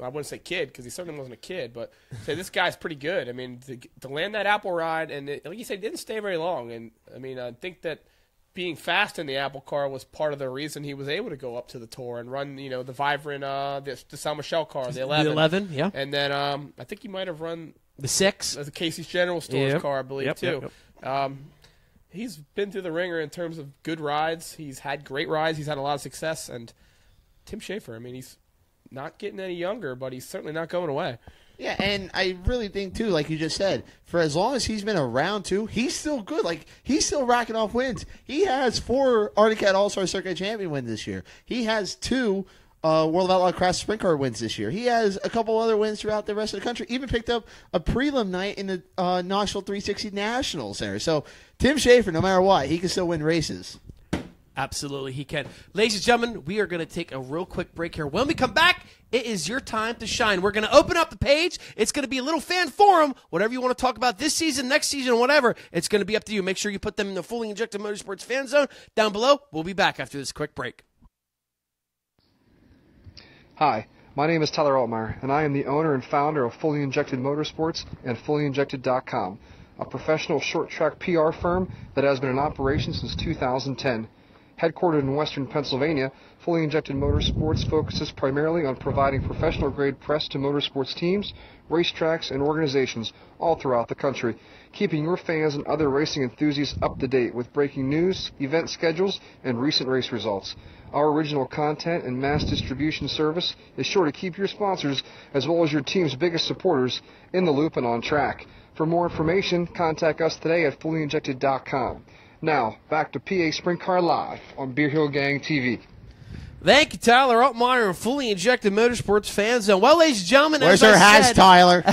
I wouldn't say kid because he certainly wasn't a kid, but say this guy's pretty good. I mean, to, to land that Apple ride and it, like you said, didn't stay very long. And I mean, I think that being fast in the Apple car was part of the reason he was able to go up to the tour and run, you know, the Vibrant, uh, the, the San Michelle car, the 11. 11, yeah. And then um, I think he might have run The six. the Casey's General Stores Yep. car, I believe, Yep, too. yep, Um, he's been through the ringer in terms of good rides. He's had great rides. He's had a lot of success. And Tim Shaffer, I mean, he's not getting any younger, but he's certainly not going away. Yeah, and I really think too, like you just said, for as long as he's been around too, he's still good. Like he's still racking off wins. He has four Arctic Cat All Star Circuit Champion wins this year. He has two uh, World of Outlaw Cross Sprint Car wins this year. He has a couple other wins throughout the rest of the country. Even picked up a prelim night in the uh, Knoxville 360 Nationals there. So Tim Shaffer, no matter what, he can still win races. Absolutely, he can. Ladies and gentlemen, we are going to take a real quick break here. When we come back, it is your time to shine. We're going to open up the page. It's going to be a little fan forum. Whatever you want to talk about this season, next season, whatever, it's going to be up to you. Make sure you put them in the fully injected motorsports fan zone down below. We'll be back after this quick break. Hi, my name is Tyler Altmeyer, and I am the owner and founder of Fully Injected Motorsports and FullyInjected.com, a professional short track PR firm that has been in operation since 2010. Headquartered in western Pennsylvania, Fully Injected Motorsports focuses primarily on providing professional grade press to motorsports teams, racetracks, and organizations all throughout the country, keeping your fans and other racing enthusiasts up to date with breaking news, event schedules, and recent race results. Our original content and mass distribution service is sure to keep your sponsors, as well as your team's biggest supporters, in the loop and on track. For more information, contact us today at fullyinjected.com. Now, back to PA Sprint Car Live on Beer Hill Gang TV. Thank you, Tyler Altmeyer, and fully injected motorsports fan zone. Well, ladies and gentlemen, Where's our hats, Tyler?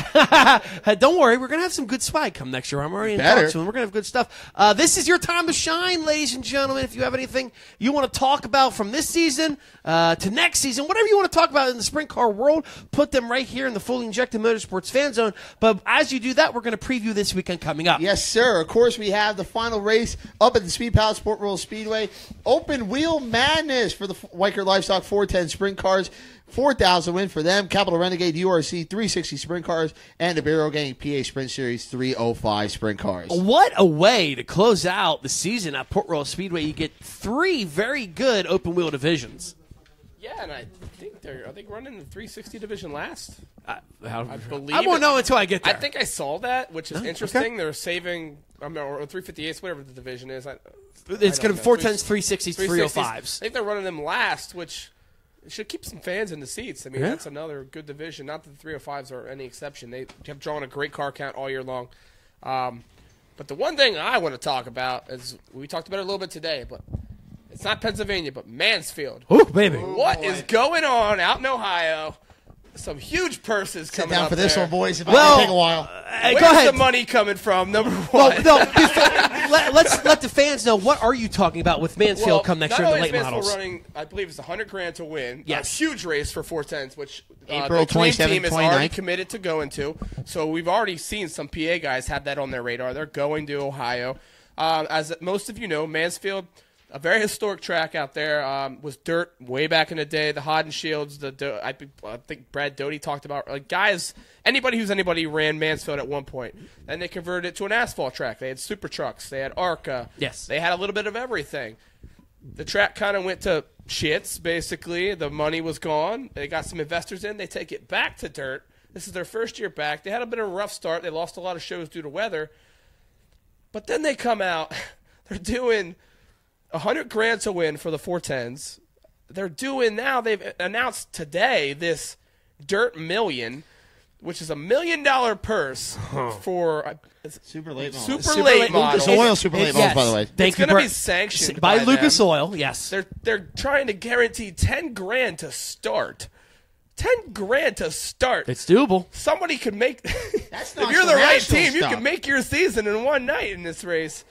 [laughs] Don't worry, we're gonna have some good swag come next year. I'm already in talks with them. We're gonna have good stuff. Uh, this is your time to shine, ladies and gentlemen. If you have anything you want to talk about from this season uh, to next season, whatever you want to talk about in the sprint car world, put them right here in the fully injected motorsports fan zone. But as you do that, we're gonna preview this weekend coming up. Yes, sir. Of course, we have the final race up at the Speed Palace Port Royal Speedway. Open wheel madness for the Weiker Livestock 410 sprint cars. 4,000 win for them. Capital Renegade URC 360 sprint cars and the Barrel Gang PA Sprint Series 305 sprint cars. What a way to close out the season at Port Royal Speedway. You get three very good open wheel divisions. Yeah, and I think they're are they running the 360 division last? I, I believe I won't it- know until I get there. I think I saw that, which is okay. interesting. They're saving, I mean, or 358, whatever the division is. I, it's going to know. 410s, 360s, 360s. 305s. I think they're running them last, which should keep some fans in the seats. I mean, Yeah. that's another good division. Not that the 305s are any exception. They have drawn a great car count all year long. Um, but the one thing I want to talk about is we talked about it a little bit today, but it's not Pennsylvania, but Mansfield. Ooh, baby. What is going on out in Ohio? Some huge purses Sit coming down up for this there. one, boys. If Well, I can take a while. Hey, Where's go ahead. the money coming from? Number Well, one. no, [laughs] before, let, us let the fans know what are you talking about with Mansfield Well, come next not year in the only late is Mansfield models. running, I believe it's 100 grand to win. Yes. A huge race for 410s, which uh, April the dream 27th, team is already 29th. committed to going to. So we've already seen some PA guys have that on their radar. They're going to Ohio. Um, as most of you know, Mansfield, a very historic track out there, um, was dirt way back in the day. The Haudenschilds, the Do- I, think- I think Brad Doty talked about like guys. Anybody who's anybody ran Mansfield at one point. Then they converted it to an asphalt track. They had super trucks. They had ARCA. Yes. They had a little bit of everything the track kind of went to shits basically the money was gone they got some investors in they take it back to dirt this is their first year back they had a bit of a rough start they lost a lot of shows due to weather but then they come out [laughs] they're doing 100 grand to win for the 410s they're doing now they've announced today this dirt million which is a million dollar purse for uh, Super late models. super, Super late, late- model. Lucas Oil super late Yes. by the way. Thank It's you, gonna Bert. be sanctioned by, by Lucas them. Oil. Yes. They're they're trying to guarantee ten grand to start. Ten grand to start. It's doable. Somebody could make. [laughs] That's if you're the right national team, you can make your season in one night in this race.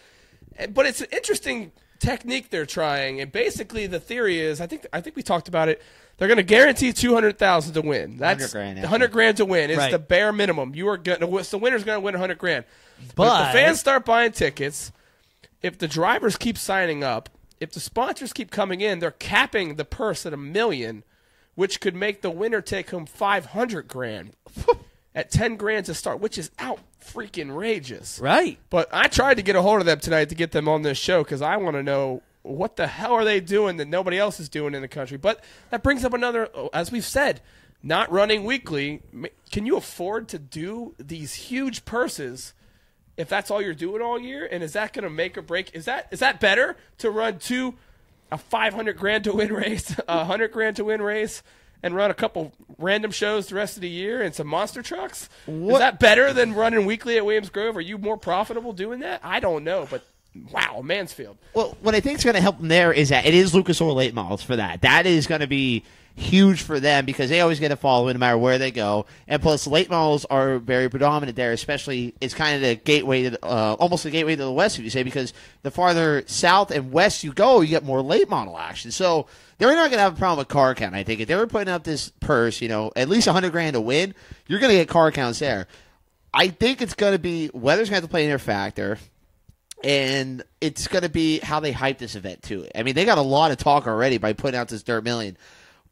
But it's an interesting technique they're trying, and basically the theory is, I think I think we talked about it. They're going to guarantee two hundred thousand to win. That's 100 grand, the hundred grand to win is Right. the bare minimum. You are going to the winner's going to win hundred grand. But, But- if the fans start buying tickets, if the drivers keep signing up, if the sponsors keep coming in, they're capping the purse at a million, which could make the winner take home five hundred grand [laughs] at ten grand to start, which is out freaking rageous. Right. But I tried to get a hold of them tonight to get them on this show because I want to know what the hell are they doing that nobody else is doing in the country. But that brings up another, oh, as we've said, not running weekly. Can you afford to do these huge purses if that's all you're doing all year? And is that going to make or break? Is that is that better to run two a 500 grand to win race, [laughs] a 100 grand to win race? And run a couple random shows the rest of the year and some monster trucks. Is that better than running weekly at Williams Grove? Are you more profitable doing that? I don't know, but wow, Mansfield. Well, what I think is going to help them there is that it is Lucas Oil late models for that. That is going to be huge for them because they always get a following no matter where they go. And plus, late models are very predominant there, especially it's kind of the gateway, to, uh, almost the gateway to the west, if you say, because the farther south and west you go, you get more late model action. So they're not going to have a problem with car count. I think if they were putting up this purse, you know, at least 100 grand to win, you're going to get car counts there. I think it's going to be weather's going to have to play in their factor and it's going to be how they hype this event too. I mean, they got a lot of talk already by putting out this dirt million,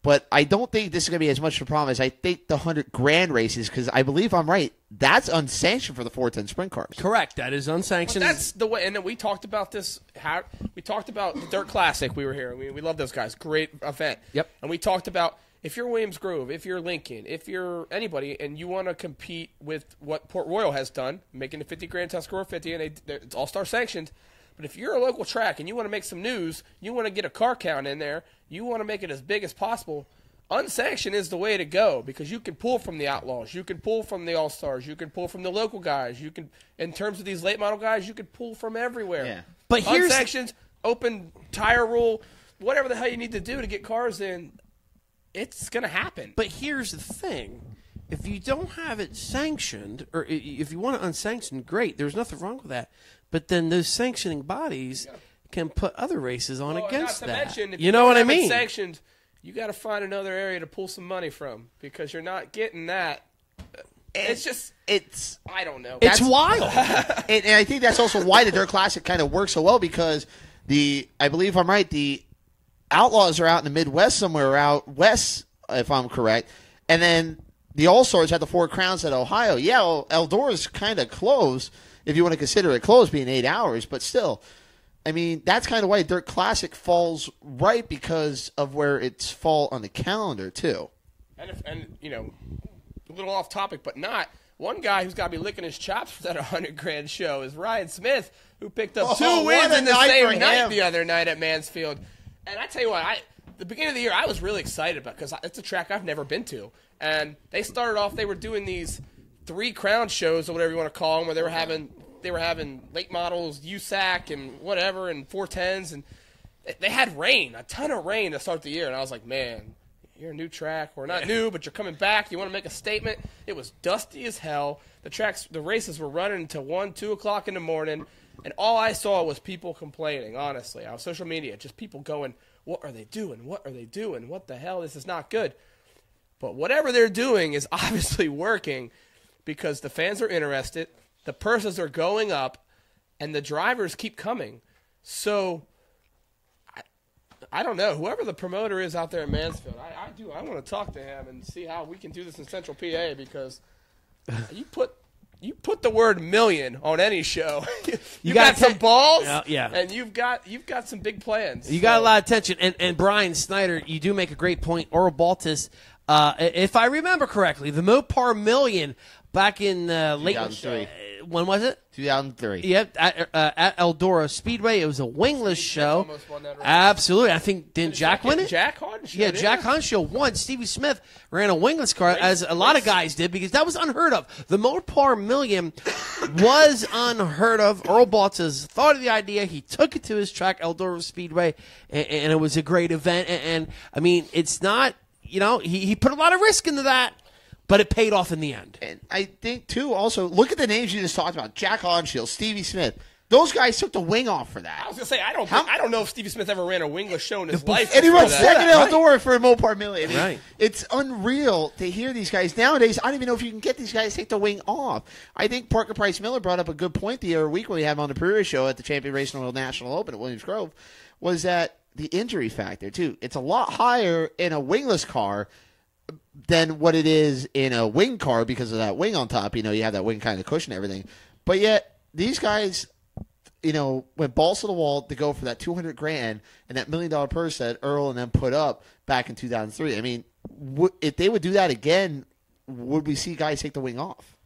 but I don't think this is going to be as much of a problem as I think the hundred grand races because I believe I'm right. that's unsanctioned for the 410 sprint cars. Correct. That is unsanctioned. That's the way. And then we talked about this. How we talked about the Dirt Classic. We were here. We, we love those guys. Great event. Yep. And we talked about if you're Williams Grove, if you're Lincoln, if you're anybody, and you want to compete with what Port Royal has done, making the 50 Grand Tuscarora 50, and they, it's All Star sanctioned. But if you're a local track and you want to make some news, you want to get a car count in there, you want to make it as big as possible. Unsanctioned is the way to go because you can pull from the outlaws, you can pull from the all stars, you can pull from the local guys, you can, in terms of these late model guys, you can pull from everywhere. Yeah. But here's- unsanctioned, open tire rule, whatever the hell you need to do to get cars in, it's gonna happen. But here's the thing: if you don't have it sanctioned, or if you want it unsanctioned, great. There's nothing wrong with that. But then those sanctioning bodies can put other races on Well, against not to that. mention, if you know what I don't have mean? Sanctioned, you got to find another area to pull some money from because you're not getting that. It's just It's I don't know. It's That's- wild. [laughs] and, and I think that's also why the Dirt Classic kind of works so well because the I believe I'm right the Outlaws are out in the Midwest somewhere out west if I'm correct, and then the All Stars had the Four Crowns at Ohio. Yeah, Eldora's kind of close if you want to consider it close, being eight hours, but still. I mean, that's kind of why Dirt Classic falls right because of where it's fall on the calendar too. And, if, and you know, a little off topic, but not. One guy who's got to be licking his chops [laughs] for that 100 grand show is Ryan Smith, who picked up Oh, two wins in the same night the other night at Mansfield. And I tell you what, I the beginning of the year I was really excited about because it's a track I've never been to. And they started off, they were doing these three crown shows or whatever you want to call them, where they were having they were having late models, USAC and whatever, and 410s, and they- had rain, a ton of rain to start the year, and I was like, man, you're a new track. We're not new, but you're coming back. You want to make a statement? It was dusty as hell. The tracks, the races were running until one, two o'clock in the morning, and all I saw was people complaining. Honestly, on social media, just people going, "What are they doing? What are they doing? What the hell? This is not good." But whatever they're doing is [laughs] obviously working because the fans are interested, the purses are going up, and the drivers keep coming. So I, I don't know. Whoever the promoter is out there in Mansfield, I, I do. I want to talk to him and see how we can do this in Central PA because [laughs] you put you put the word million on any show. [laughs] you, gotta got some balls, Yeah, yeah. and you've got you've got some big plans. You got a lot of attention, and and Brian Snyder, you do make a great point. Earl Baltes, uh, if I remember correctly, the Mopar Million back in uh, late 2003. uh, when was it? 2003. Yep, at, uh, at Eldora Speedway. It was a wingless show. almost won that race. Absolutely, I think didn't Jack win it? Jack Harden. Yeah, Jac Haudenschild won. Stevie Smith ran a wingless car, as a lot of guys did, because that was unheard of. The Mopar Million was unheard of. Earl Baltes thought of the idea. He took it to his track, Eldora Speedway, and, and it was a great event. And, and I mean, it's not, you know, he, he put a lot of risk into that, but it paid off in the end. And I think too. Also, look at the names you just talked about: Jac Haudenschild, Stevie Smith. Those guys took the wing off for that. I was gonna say I don't. How- I don't know if Stevie Smith ever ran a wingless show in his life. And he before runs that. second Right. outdoor for a Mopar Million. I mean, Right. It's unreal to hear these guys nowadays. I don't even know if you can get these guys to take the wing off. I think Parker Price Miller brought up a good point the other week when we had him on the Prairie Show at the Champion Racing World National Open at Williams Grove, was that the injury factor too. It's a lot higher in a wingless car than what it is in a wing car because of that wing on top. You know, you have that wing kind of cushion and everything. But yet these guys, you know, went balls to the wall to go for that two hundred grand and that million dollar purse that Earl and them put up back in two thousand three. I mean, w- if they would do that again, would we see guys take the wing off?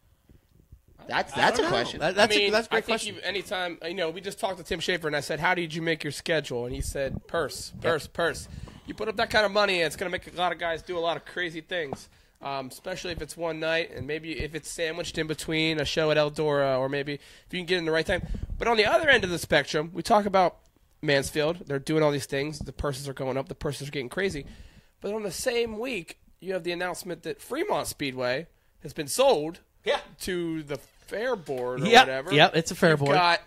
That's that's a know. question. That- that's I mean, a, that's a I great think question. You, anytime you know, we just talked to Tim Shaffer, and I said, "How did you make your schedule?" And he said, "Purse, purse, purse." You put up that kind of money, and it's going to make a lot of guys do a lot of crazy things, um, especially if it's one night, and maybe if it's sandwiched in between a show at Eldora, or maybe if you can get in the right time. But on the other end of the spectrum, we talk about Mansfield. They're doing all these things. The purses are going up. The purses are getting crazy. But on the same week, you have the announcement that Fremont Speedway has been sold Yeah. to the Fair Board or Yep, whatever. yep, it's a Fair You've Board. Got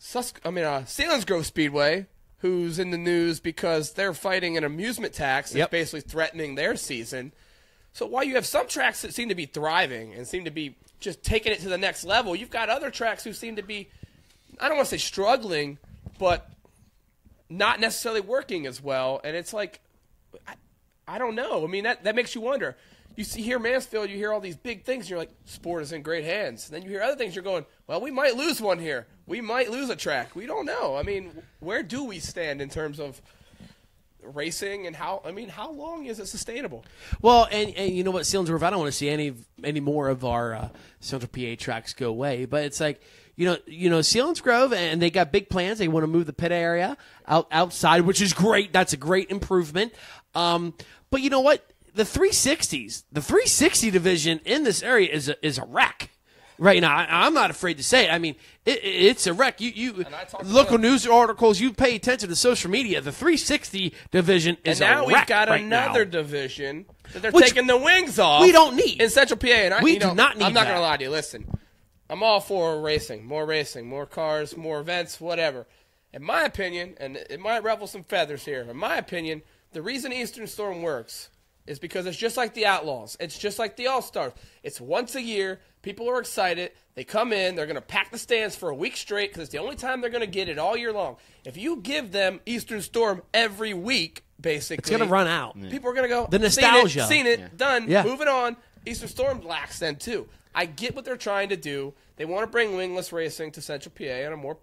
Sus- I mean, uh, Selinsgrove Speedway, who's in the news because they're fighting an amusement tax that's Yep. basically threatening their season. So while you have some tracks that seem to be thriving and seem to be just taking it to the next level, you've got other tracks who seem to be, I don't want to say struggling, but not necessarily working as well. And it's like, I, I don't know. I mean, that that makes you wonder. You see here Mansfield, you hear all these big things, and you're like, sport is in great hands. And then you hear other things, you're going, well, we might lose one here. We might lose a track. We don't know. I mean, where do we stand in terms of racing and how? I mean, how long is it sustainable? Well, and, and you know what, Selinsgrove, I don't want to see any any more of our uh, Central PA tracks go away. But it's like you know, you know, Selinsgrove, and they got big plans. They want to move the pit area out outside, which is great. That's a great improvement. Um, but you know what? The 360s, the 360 division in this area is a, is a wreck. Right now, I, I'm not afraid to say it. I mean, it, it's a wreck. You, you local news articles. You pay attention to social media. The 360 division is And now we've got right another now. division that they're Which taking the wings off. we don't need. in Central PA. And I, We do know, not need I'm not going to lie to you. Listen, I'm all for racing, more racing, more cars, more events, whatever. In my opinion, and it might ruffle some feathers here. In my opinion, the reason Eastern Storm works is because it's just like the Outlaws. It's just like the All Stars. It's once a year. People are excited. They come in. They're going to pack the stands for a week straight because it's the only time they're going to get it all year long. If you give them Eastern Storm every week, basically, It's going to run out. People are going to go. The "Seen it, nostalgia." Seen it, done. Yeah. Moving on. Eastern Storm lacks then too. I get what they're trying to do. They want to bring wingless racing to Central PA and a more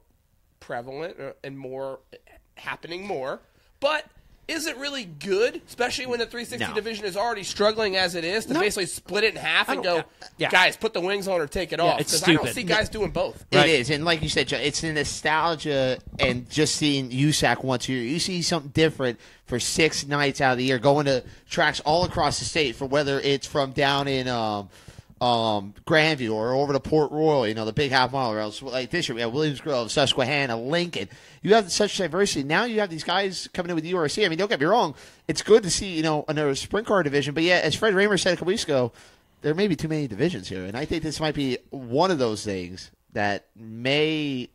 prevalent uh, and more happening more. But is it really good, especially when the 360 No. division is already struggling as it is, to No. basically split it in half and go, yeah. guys, put the wings on or take it off? it's 'Cause I don't stupid. see guys doing both. Right. It is, and like you said, John, it's the nostalgia and just seeing USAC once a year. You see something different for six nights out of the year, going to tracks all across the state for whether it's from down in um, um, Grandview or over to Port Royal, you know, the big half mile, or else like this year we have Williams Grove, Susquehanna, Lincoln. You have such diversity. Now you have these guys coming in with the URC. I mean, don't get me wrong, it's good to see you know another sprint car division, but yeah, as Fred Rahmer said a couple weeks ago, there may be too many divisions here, and I think this might be one of those things that may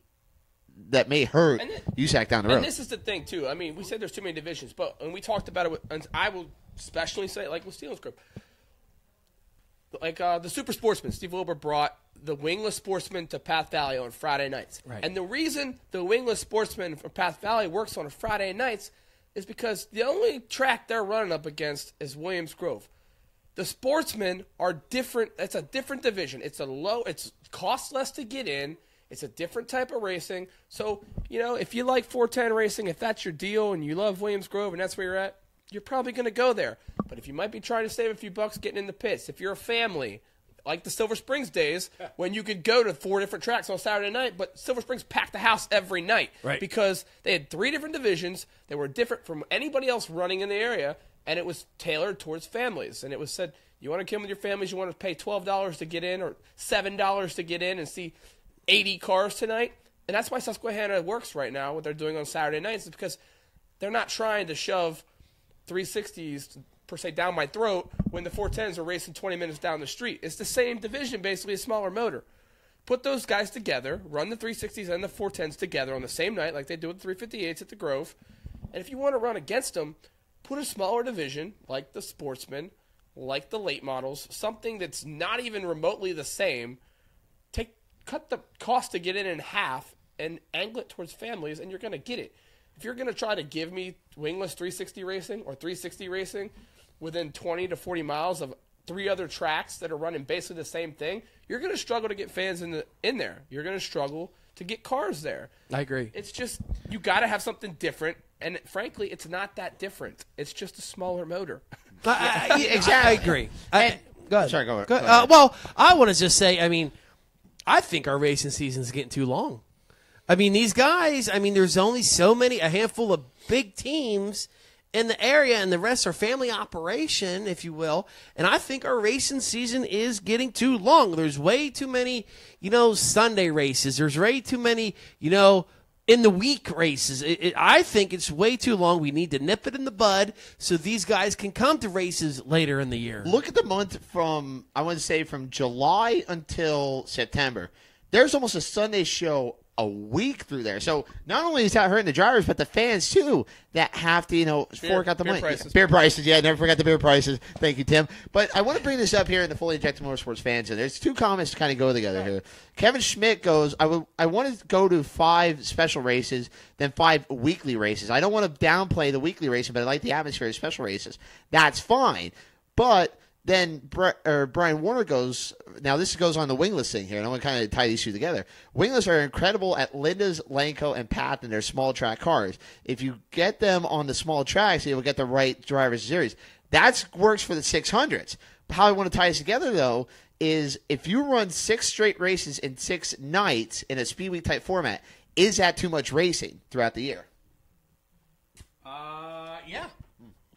that may hurt And it- USAC down the road. And this is the thing too. I mean, we said there's too many divisions, but and we talked about it. With, and I will especially say, like with Steelers Group, like uh, the Super Sportsman, Steve Wilbur brought the wingless sportsman to Path Valley on Friday nights. Right. And the reason the wingless sportsman from Path Valley works on a Friday nights is because the only track they're running up against is Williams Grove. The sportsmen are different. It's a different division. It's a low. It's cost less to get in. It's a different type of racing. So you know, if you like 410 racing, if that's your deal, and you love Williams Grove, and that's where you're at, you're probably going to go there. But if you might be trying to save a few bucks getting in the pits, if you're a family, like the Silver Springs days, when you could go to four different tracks on Saturday night, but Silver Springs packed the house every night Right. because they had three different divisions. They were different from anybody else running in the area, and it was tailored towards families. And it was said, you want to come with your families, you want to pay twelve dollars to get in or seven dollars to get in and see eighty cars tonight. And that's why Susquehanna works right now. What they're doing on Saturday nights is because they're not trying to shove 360s per se down my throat when the 410s are racing 20 minutes down the street. It's the same division, basically a smaller motor. Put those guys together, run the 360s and the 410s together on the same night, like they do with the 358s at the Grove. And if you want to run against them, put a smaller division like the Sportsman, like the late models, something that's not even remotely the same. Take cut the cost to get in in half and angle it towards families, and you're going to get it. If you're going to try to give me wingless 360 racing or 360 racing within 20 to 40 miles of three other tracks that are running basically the same thing, you're going to struggle to get fans in the in there. You're going to struggle to get cars there. I agree. It's just you got to have something different, and frankly, it's not that different. It's just a smaller motor. [laughs] I, I- [laughs] exactly. I agree. I, go ahead. Sorry, go ahead. Go- Go uh, well, I want to just say, I mean, I think our racing season's getting too long. I mean, these guys. I mean, there's only so many, a handful of big teams in the area, and the rest are family operation, if you will. And I think our racing season is getting too long. There's way too many, you know, Sunday races. There's way too many, you know in the week races. It, it, I think it's way too long. We need to nip it in the bud so these guys can come to races later in the year. Look at the month from I want to say from July until September. There's almost a Sunday show a week through there. So not only is that hurting the drivers, but the fans too that have to you know fork out the beer money. prices. Beer prices, yeah, I never forgot the beer prices. Thank you, Tim. But I want to bring this up here in the fully injected motorsports fans, and there's two comments to kind of go together here. Kevin Schmidt goes, I would I want to go to five special races, then five weekly races. I don't want to downplay the weekly racing, but I like the atmosphere of special races. That's fine, but then Bre- or Brian Warner goes. Now this goes on the wingless thing here, and I want to kind of tie these two together. Wingless are incredible at Linda's, Lanco, and Path in their small track cars. If you get them on the small tracks, you will get the right drivers series. That works for the 600s. How I want to tie this together though is if you run six straight races in six nights in a speed week type format, is that too much racing throughout the year? Uh, yeah.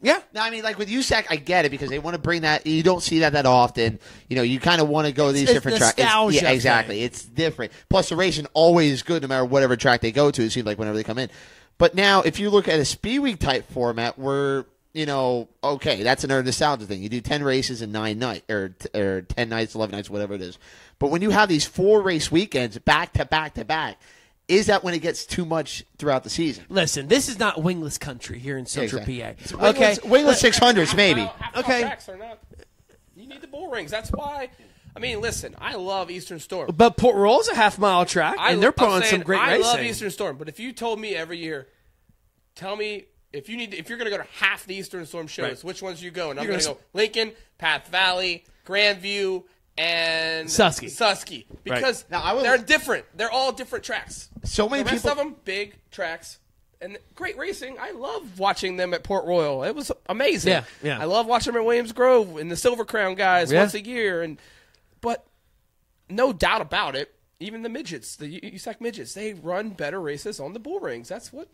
Yeah. No, I mean, like with USAC, I get it because they want to bring that. You don't see that that often. You know, you kind of want to go these it's different tracks. Yeah, exactly. thing. It's different. Plus, the racing always good no matter whatever track they go to. It seems like whenever they come in. But now, if you look at a speed week type format, where you know, okay, that's another nostalgia thing. You do ten races in nine nights, or or ten nights, eleven nights, whatever it is. But when you have these four race weekends back to back to back, is that when it gets too much throughout the season? Listen, this is not wingless country here in Central Exactly. PA. Okay. Wingless, wingless six hundreds maybe. Well, half Okay. okay. tracks are not. You need the bull rings. That's why. I mean, listen. I love Eastern Storm. But Port Royal's a half mile track, I, and they're putting on saying some great I racing. love Eastern Storm, but if you told me every year, tell me if you need to, if you're going to go to half the Eastern Storm shows, Right. which ones you go? And I'm going to gonna go Lincoln, Path Valley, Grandview, and Susky. Susky because Now, I will- they're different. They're all different tracks. So many the rest people- of them big tracks. And great racing. I love watching them at Port Royal. It was amazing. Yeah, yeah. I love watching them at Williams Grove and the Silver Crown guys Yeah. once a year. And but no doubt about it, even the midgets, the U- USAC midgets, they run better races on the bull rings. That's what.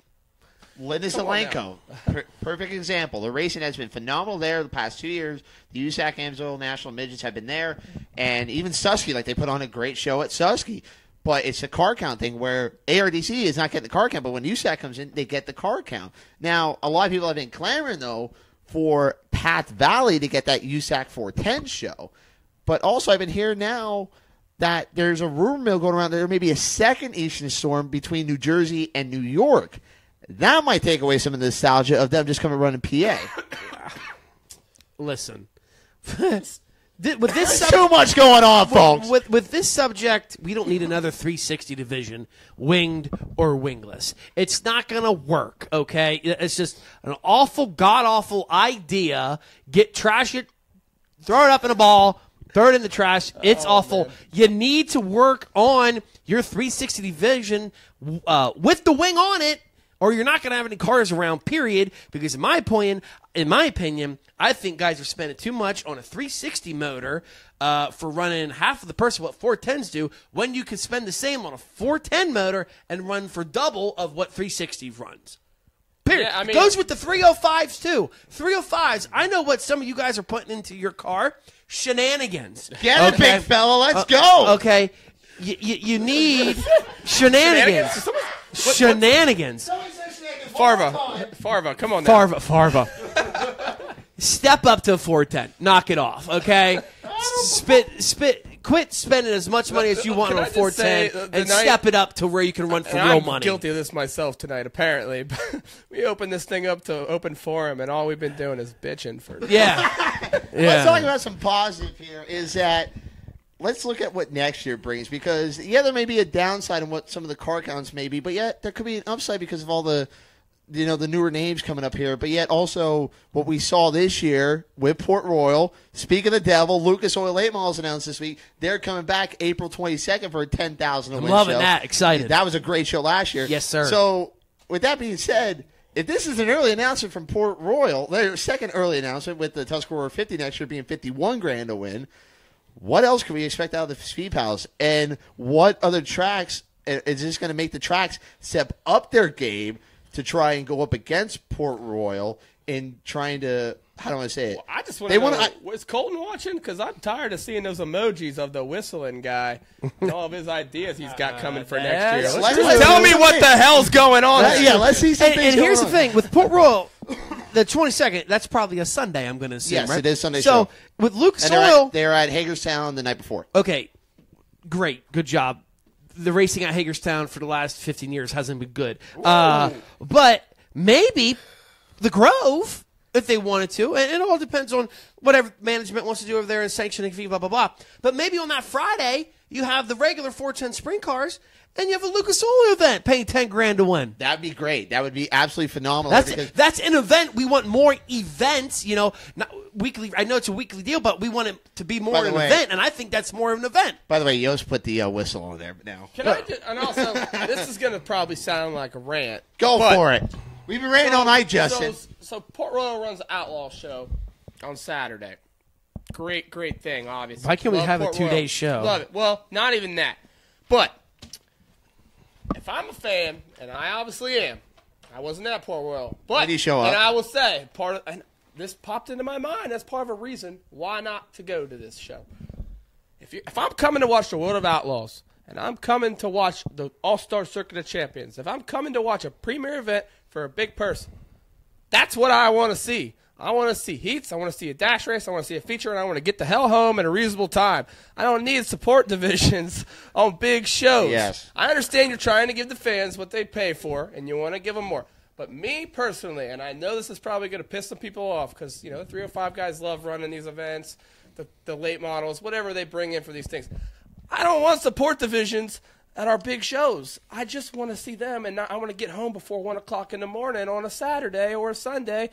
Linda Zelenko, per- perfect example. The racing has been phenomenal there the past two years. The USAC Amsoil National Midgets have been there, and even Susky, like they put on a great show at Susky. But it's a car count thing where ARDC is not getting the car count, but when USAC comes in, they get the car count. Now, a lot of people have been clamoring though for Path Valley to get that USAC 410 show, but also I've been hearing now that there's a rumor mill going around that there may be a second Eastern Storm between New Jersey and New York. That might take away some of the nostalgia of them just coming running PA. [laughs] Listen, [laughs] with this sub- Too much going on, folks. with with this subject, we don't need another 360 division, winged or wingless. It's not going to work. Okay, it's just an awful, god awful idea. Get trash it, throw it up in a ball, throw it in the trash. It's awful. You need to work on your 360 division uh, with the wing on it. Or you're not going to have any cars around. Period. Because in my opinion, in my opinion, I think guys are spending too much on a 360 motor uh, for running half of the person what 410s do. When you could spend the same on a 410 motor and run for double of what 360 runs. Period. Yeah, I mean- Goes with the 305s too. 305s. I know what some of you guys are putting into your car. Shenanigans. Get it, big fella. Let's go. Okay. You, you, you need [laughs] shenanigans. Someone- Shenanigans. Farva, Farva, come on now. Farva. Farva. [laughs] Step up to 410. Knock it off, okay? Spit, spit. Quit spending as much money as you want Can on I a just say, 410 uh, the and night- step it up to where you can run for And real I'm money. guilty of this myself tonight, apparently. [laughs] we opened this thing up to open forum, and all we've been doing is bitching for. Yeah. [laughs] Let's talk yeah. about some positive here. Is that let's look at what next year brings because yeah, there may be a downside in what some of the car counts may be, but yet there could be an upside because of all the you know the newer names coming up here. But yet also what we saw this year with Port Royal. Speak of the devil, Lucas Oil Late Models announced this week they're coming back April twenty second for a ten thousand. I'm loving that. Excited. That was a great show last year. Yes, sir. So with that being said. If this is an early announcement from Port Royal, their second early announcement with the Tuscarora 50 next year being 51 grand to win, what else can we expect out of the Speed Palace? And what other tracks uh, is this going to make the tracks step up their game to try and go up against Port Royal in trying to how do I say it? I just want They to know, wanna- I- was Colton watching? Because I'm tired of seeing those emojis of the whistling guy and all of his ideas he's got coming for next year. that's Let's just tell me what the hell's going on. Let- yeah, let's see some And, things and here's the thing with Port Royal, the 22nd, that's probably a Sunday, I'm going to assume. Yes, right? it is Sunday So show. with Luke And they're Soil, at, they're at Hagerstown the night before. okay, great, good job. the racing at Hagerstown for the last 15 years hasn't been good. Uh, but maybe the Grove, if they wanted to, and it all depends on whatever management wants to do over there and sanctioning fee, blah, blah, blah. But maybe on that Friday, you have the regular 410 sprint cars and you have a Lucas Oil event paying 10 grand to win. That'd be great. That would be absolutely phenomenal. That's because that's an event. We want more events. You know, not weekly. I know it's a weekly deal, but we want it to be more By of the an way- event, and I think that's more of an event. By the way, Yost put the uh, whistle on there now. Can I? Just, and also, this is going to probably sound like a rant. Go but- for it. We've been raining all night, Justin. So, so Port Royal runs the Outlaw show on Saturday. Great, great thing, obviously. Why can't we Love have a Port two-day show? Love it. Well, not even that. But if I'm a fan, and I obviously am, I wasn't at Port Royal, but Why do you show and? I will say part of and this popped into my mind as part of a reason why not to go to this show. If you, if I'm coming to watch the World of Outlaws and I'm coming to watch the All Star Circuit of Champions, if I'm coming to watch a premier event for a big person, that's what I want to see. I want to see heats. I want to see a dash race. I want to see a feature, and I want to get the hell home in a reasonable time. I don't need support [laughs] divisions on big shows. Yes. I understand you're trying to give the fans what they pay for, and you want to give them more. But me personally, and I know this is probably going to piss some people off because you know 305 guys love running these events, the the late models, whatever they bring in for these things. I don't want support divisions at our big shows. I just want to see them, and not, I want to get home before one o'clock in the morning on a Saturday or a Sunday.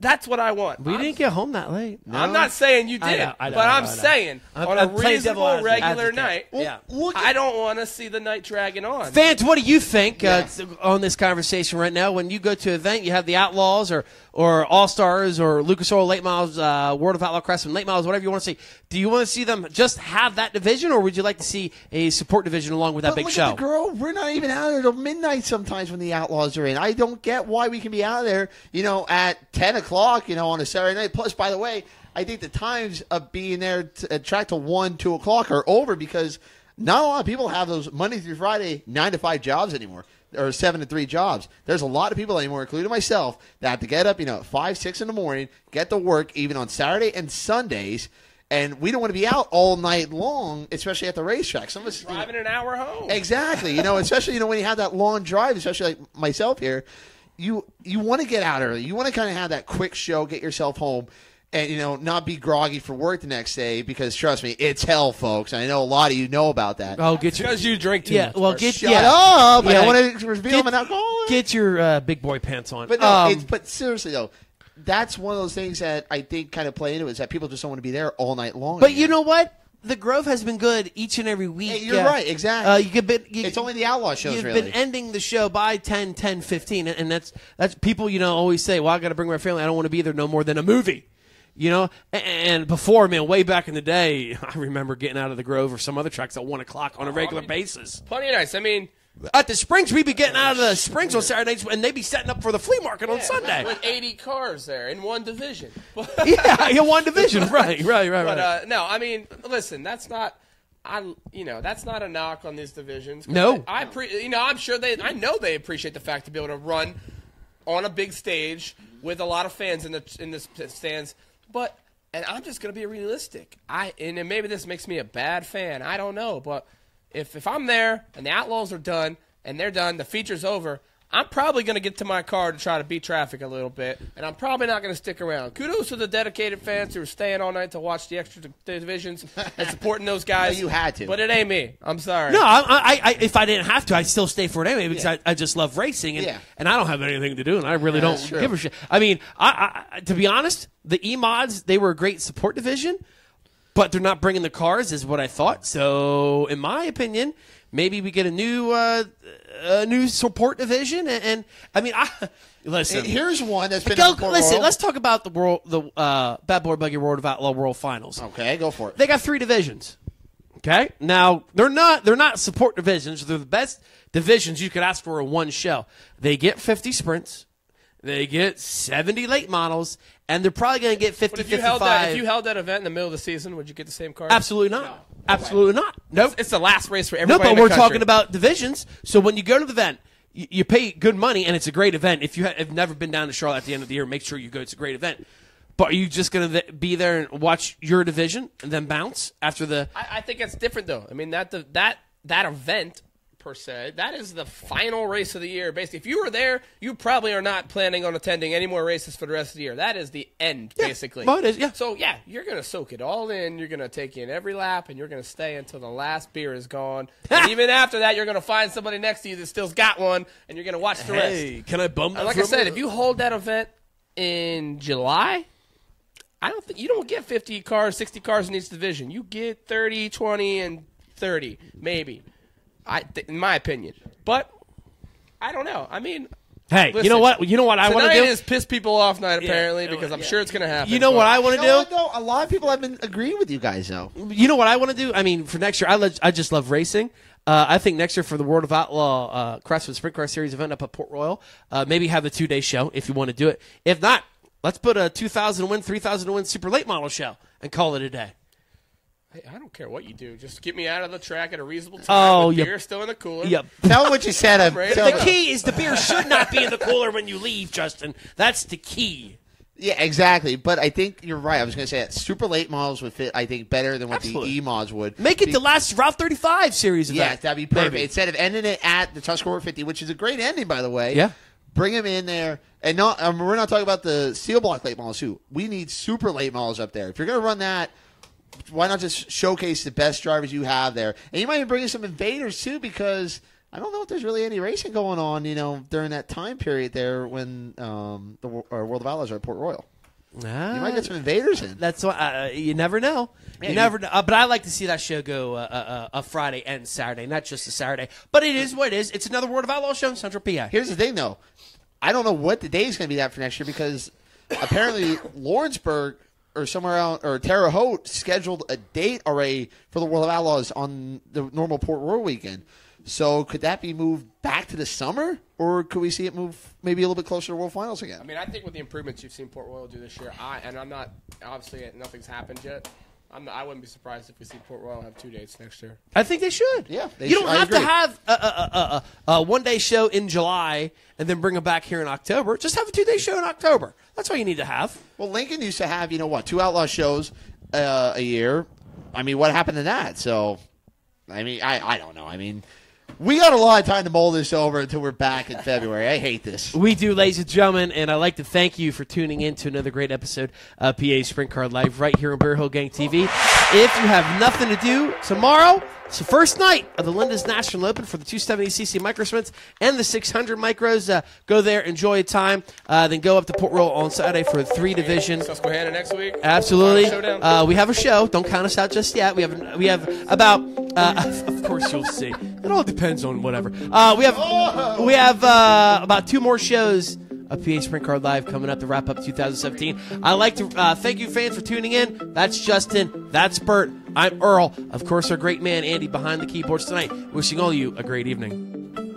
That's what I want. We I'm, didn't get home that late. I'm not saying you I did, know, I know, but I I'm know, I know. saying I'm- on I'm a reasonable, regular advocate. night, Yeah. Look I don't want to see the night dragging on. Fans, what do you think uh, on this conversation right now? When you go to an event, you have the Outlaws or or All Stars or Lucas Oil Late Models, uh, World of Outlaw and Late Models, whatever you want to see. Do you want to see them just have that division, or would you like to see a support division along with that But big look show? At the Grove. We're not even out there till midnight sometimes when the Outlaws are in. I don't get why we can be out there, you know, at 10 o'clock, you know, on a Saturday night. Plus, by the way, I think the times of being there to, at track to 1, 2 o'clock are over because not a lot of people have those Monday through Friday 9 to 5 jobs anymore. Or seven to three jobs. There's a lot of people anymore, including myself, that have to get up, you know, at five, six in the morning, get to work even on Saturday and Sundays, and we don't want to be out all night long, especially at the racetrack. Some of us you know, driving an hour home. Exactly. You know, [laughs] especially you know when you have that long drive, especially like myself here, you you want to get out early. You want to kind of have that quick show, get yourself home, and you know not be groggy for work the next day because trust me, it's hell, folks. I know a lot of you know about that. oh, get your Because you drink too yeah. much. Well, get Shut yeah. up! Yeah. don't want to reveal Get- I'm an alcoholic. Get your uh, big boy pants on. But no, Um, it's, but seriously though, that's one of those things that I think kind of play into it is that people just don't want to be there all night long. But again. you know what? The growth has been good each and every week. Hey, you're Uh, right, exactly. Uh, you could be, you, it's only the outlaw shows You've really. been ending the show by 10, 10, 15, and that's that's people you know always say, "Well, I got to bring my family. I don't want to be there no more than a movie." You know, and before, man, way back in the day, [laughs] I remember getting out of the Grove or some other tracks at one o'clock on a regular basis. Plenty of nights. I mean, At the Springs, we'd be getting out of the Springs on Saturdays, and they'd be setting up for the flea market on Sunday. with 80 cars there in one division. [laughs] Yeah, in one division, [laughs] right, right, right, but right. uh, no, I mean, listen, that's not. I, you know, that's not a knock on these divisions. No. I, I pre- you know, I'm sure they, I know they appreciate the fact to be able to run on a big stage with a lot of fans in the in the stands. But, and I'm just gonna be realistic. I, and then maybe this makes me a bad fan. I don't know, but if if I'm there and the Outlaws are done and they're done, the feature's over. I'm probably going to get to my car to try to beat traffic a little bit, and I'm probably not going to stick around. Kudos to the dedicated fans who are staying all night to watch the extra divisions and [laughs] supporting those guys. you had to. but it ain't me. I'm sorry. No, I, I, I, if I didn't have to, I'd still stay for it anyway because Yeah. I, I just love racing and, Yeah. and I don't have anything to do and I really that's don't give a shit. I mean, I, I, to be honest, the E mods they were a great support division, but they're not bringing the cars, is what I thought. So, in my opinion, maybe we get a new uh, a new support division. And, and I mean, I [laughs] listen. Here's one that's been Go, listen, Royal. let's talk about the world, the uh, Bad Boy Buggy World of Outlaw World Finals. Okay, go for it. They got three divisions. Okay, now they're not they're not support divisions. They're the best divisions you could ask for in one show. They get 50 sprints, they get 70 late models, and they're probably going to get 50, But if you 55. held that, if you held that event in the middle of the season, would you get the same car? Absolutely not. Absolutely not. Nope. It's the last race for everybody. No, but we're country. talking about divisions. So when you go to the event, you, you pay good money, and it's a great event. If you ha- have never been down to Charlotte at the end of the year, make sure you go. It's a great event. But are you just going to be there and watch your division and then bounce after the? I, I think it's different though. I mean that the, that that event per se. That is the final race of the year. Basically, if you were there, you probably are not planning on attending any more races for the rest of the year. That is the end, basically. well, it is, yeah. So yeah, you're gonna soak it all in. You're gonna take in every lap, and you're gonna stay until the last beer is gone. [laughs] and even after that, you're gonna find somebody next to you that still's got one, and you're gonna watch the rest. Hey, can I bum uh, like I said, if you hold that event in July, I don't think you don't get 50 cars, 60 cars in each division. You get 30, 20, and 30, maybe. I, th- in my opinion, but I don't know. I mean, Hey, you know what? You know what I want to do? is piss people off night apparently Yeah, because I'm yeah. sure it's going to happen. you know but- what I want You to know do? what, though? A lot of people have been agreeing with you guys, though. You know what I want to do? I mean, for next year, I, le- I just love racing. Uh, I think next year for the World of Outlaw uh, Craftsman Sprint Car Series event up at Port Royal, uh, maybe have the two day show if you want to do it. If not, let's put a 2,000 win, 3,000 win super late model show and call it a day. Hey, I don't care what you do. Just get me out of the track at a reasonable time. Oh, with you- beer still in the cooler. Yep. [laughs] Tell them what you said. Of, [laughs] Right. tell The them- key is the beer should not be in the cooler when you leave, Justin. That's the key. Yeah, exactly. But I think you're right. I was going to say that super late models would fit. I think better than what Absolutely. the E mods would. Make it Be- the last Route 35 series event. Yeah, that'd be perfect. Maybe. Instead of ending it at the Tuscarora 50, which is a great ending, by the way. Yeah. Bring them in there, and not. Um, we're not talking about the steel block late models too. We need super late models up there. If you're going to run that, why not just showcase the best drivers you have there? And you might even bring in some invaders too, because I don't know if there's really any racing going on. You know, during that time period there when um, the or World of Outlaws are at Port Royal, Ah, you might get some invaders in. That's why uh, you never know. Yeah, you you- never know. Uh, but I like to see that show go uh, uh, uh, a Friday and Saturday, not just a Saturday. But it is what it is. It's another World of Outlaw show in Central PA. Here's the thing, though. I don't know what the day is going to be that for next year because apparently Lawrenceburg or somewhere out or Terre Haute scheduled a date already for the World of Outlaws on the normal Port Royal weekend. So could that be moved back to the summer, or could we see it move maybe a little bit closer to World Finals again? I mean, I think with the improvements you've seen Port Royal do this year, I and I'm not obviously nothing's happened yet. I'm not, I wouldn't be surprised if we see Port Royal have two dates next year. I think they should. Yeah, they you don't should. Have to have a, a, a, a, a one day show in July and then bring them back here in October. Just have a two day show in October. That's all you need to have. Well, Lincoln used to have you know what two Outlaw shows uh, a year. I mean, what happened to that? So, I mean, I I don't know. I mean. We got a lot of time to mull this over until we're back in February. I hate this. We do, ladies and gentlemen, and I'd like to thank you for tuning in to another great episode of PA Sprint Car Live right here on Bear Hill Gang TV. If you have nothing to do tomorrow, the first night of the Linda's National Open for the 270cc micro sprints and the 600 micros. Uh, go there, enjoy a time, uh, then go up to Port Royal on Saturday for a three division. Susquehanna next week. Absolutely. Uh, we have a show. Don't count us out just yet. We have we have about. Uh, [laughs] of course, you'll see. It all depends on whatever. Uh, we have we have uh, about two more shows of PA Sprint Car Live coming up to wrap up 2017. I'd like to uh, thank you fans for tuning in. That's Justin. That's Bert. I'm Earl. Of course, our great man Andy behind the keyboards tonight. Wishing all you a great evening.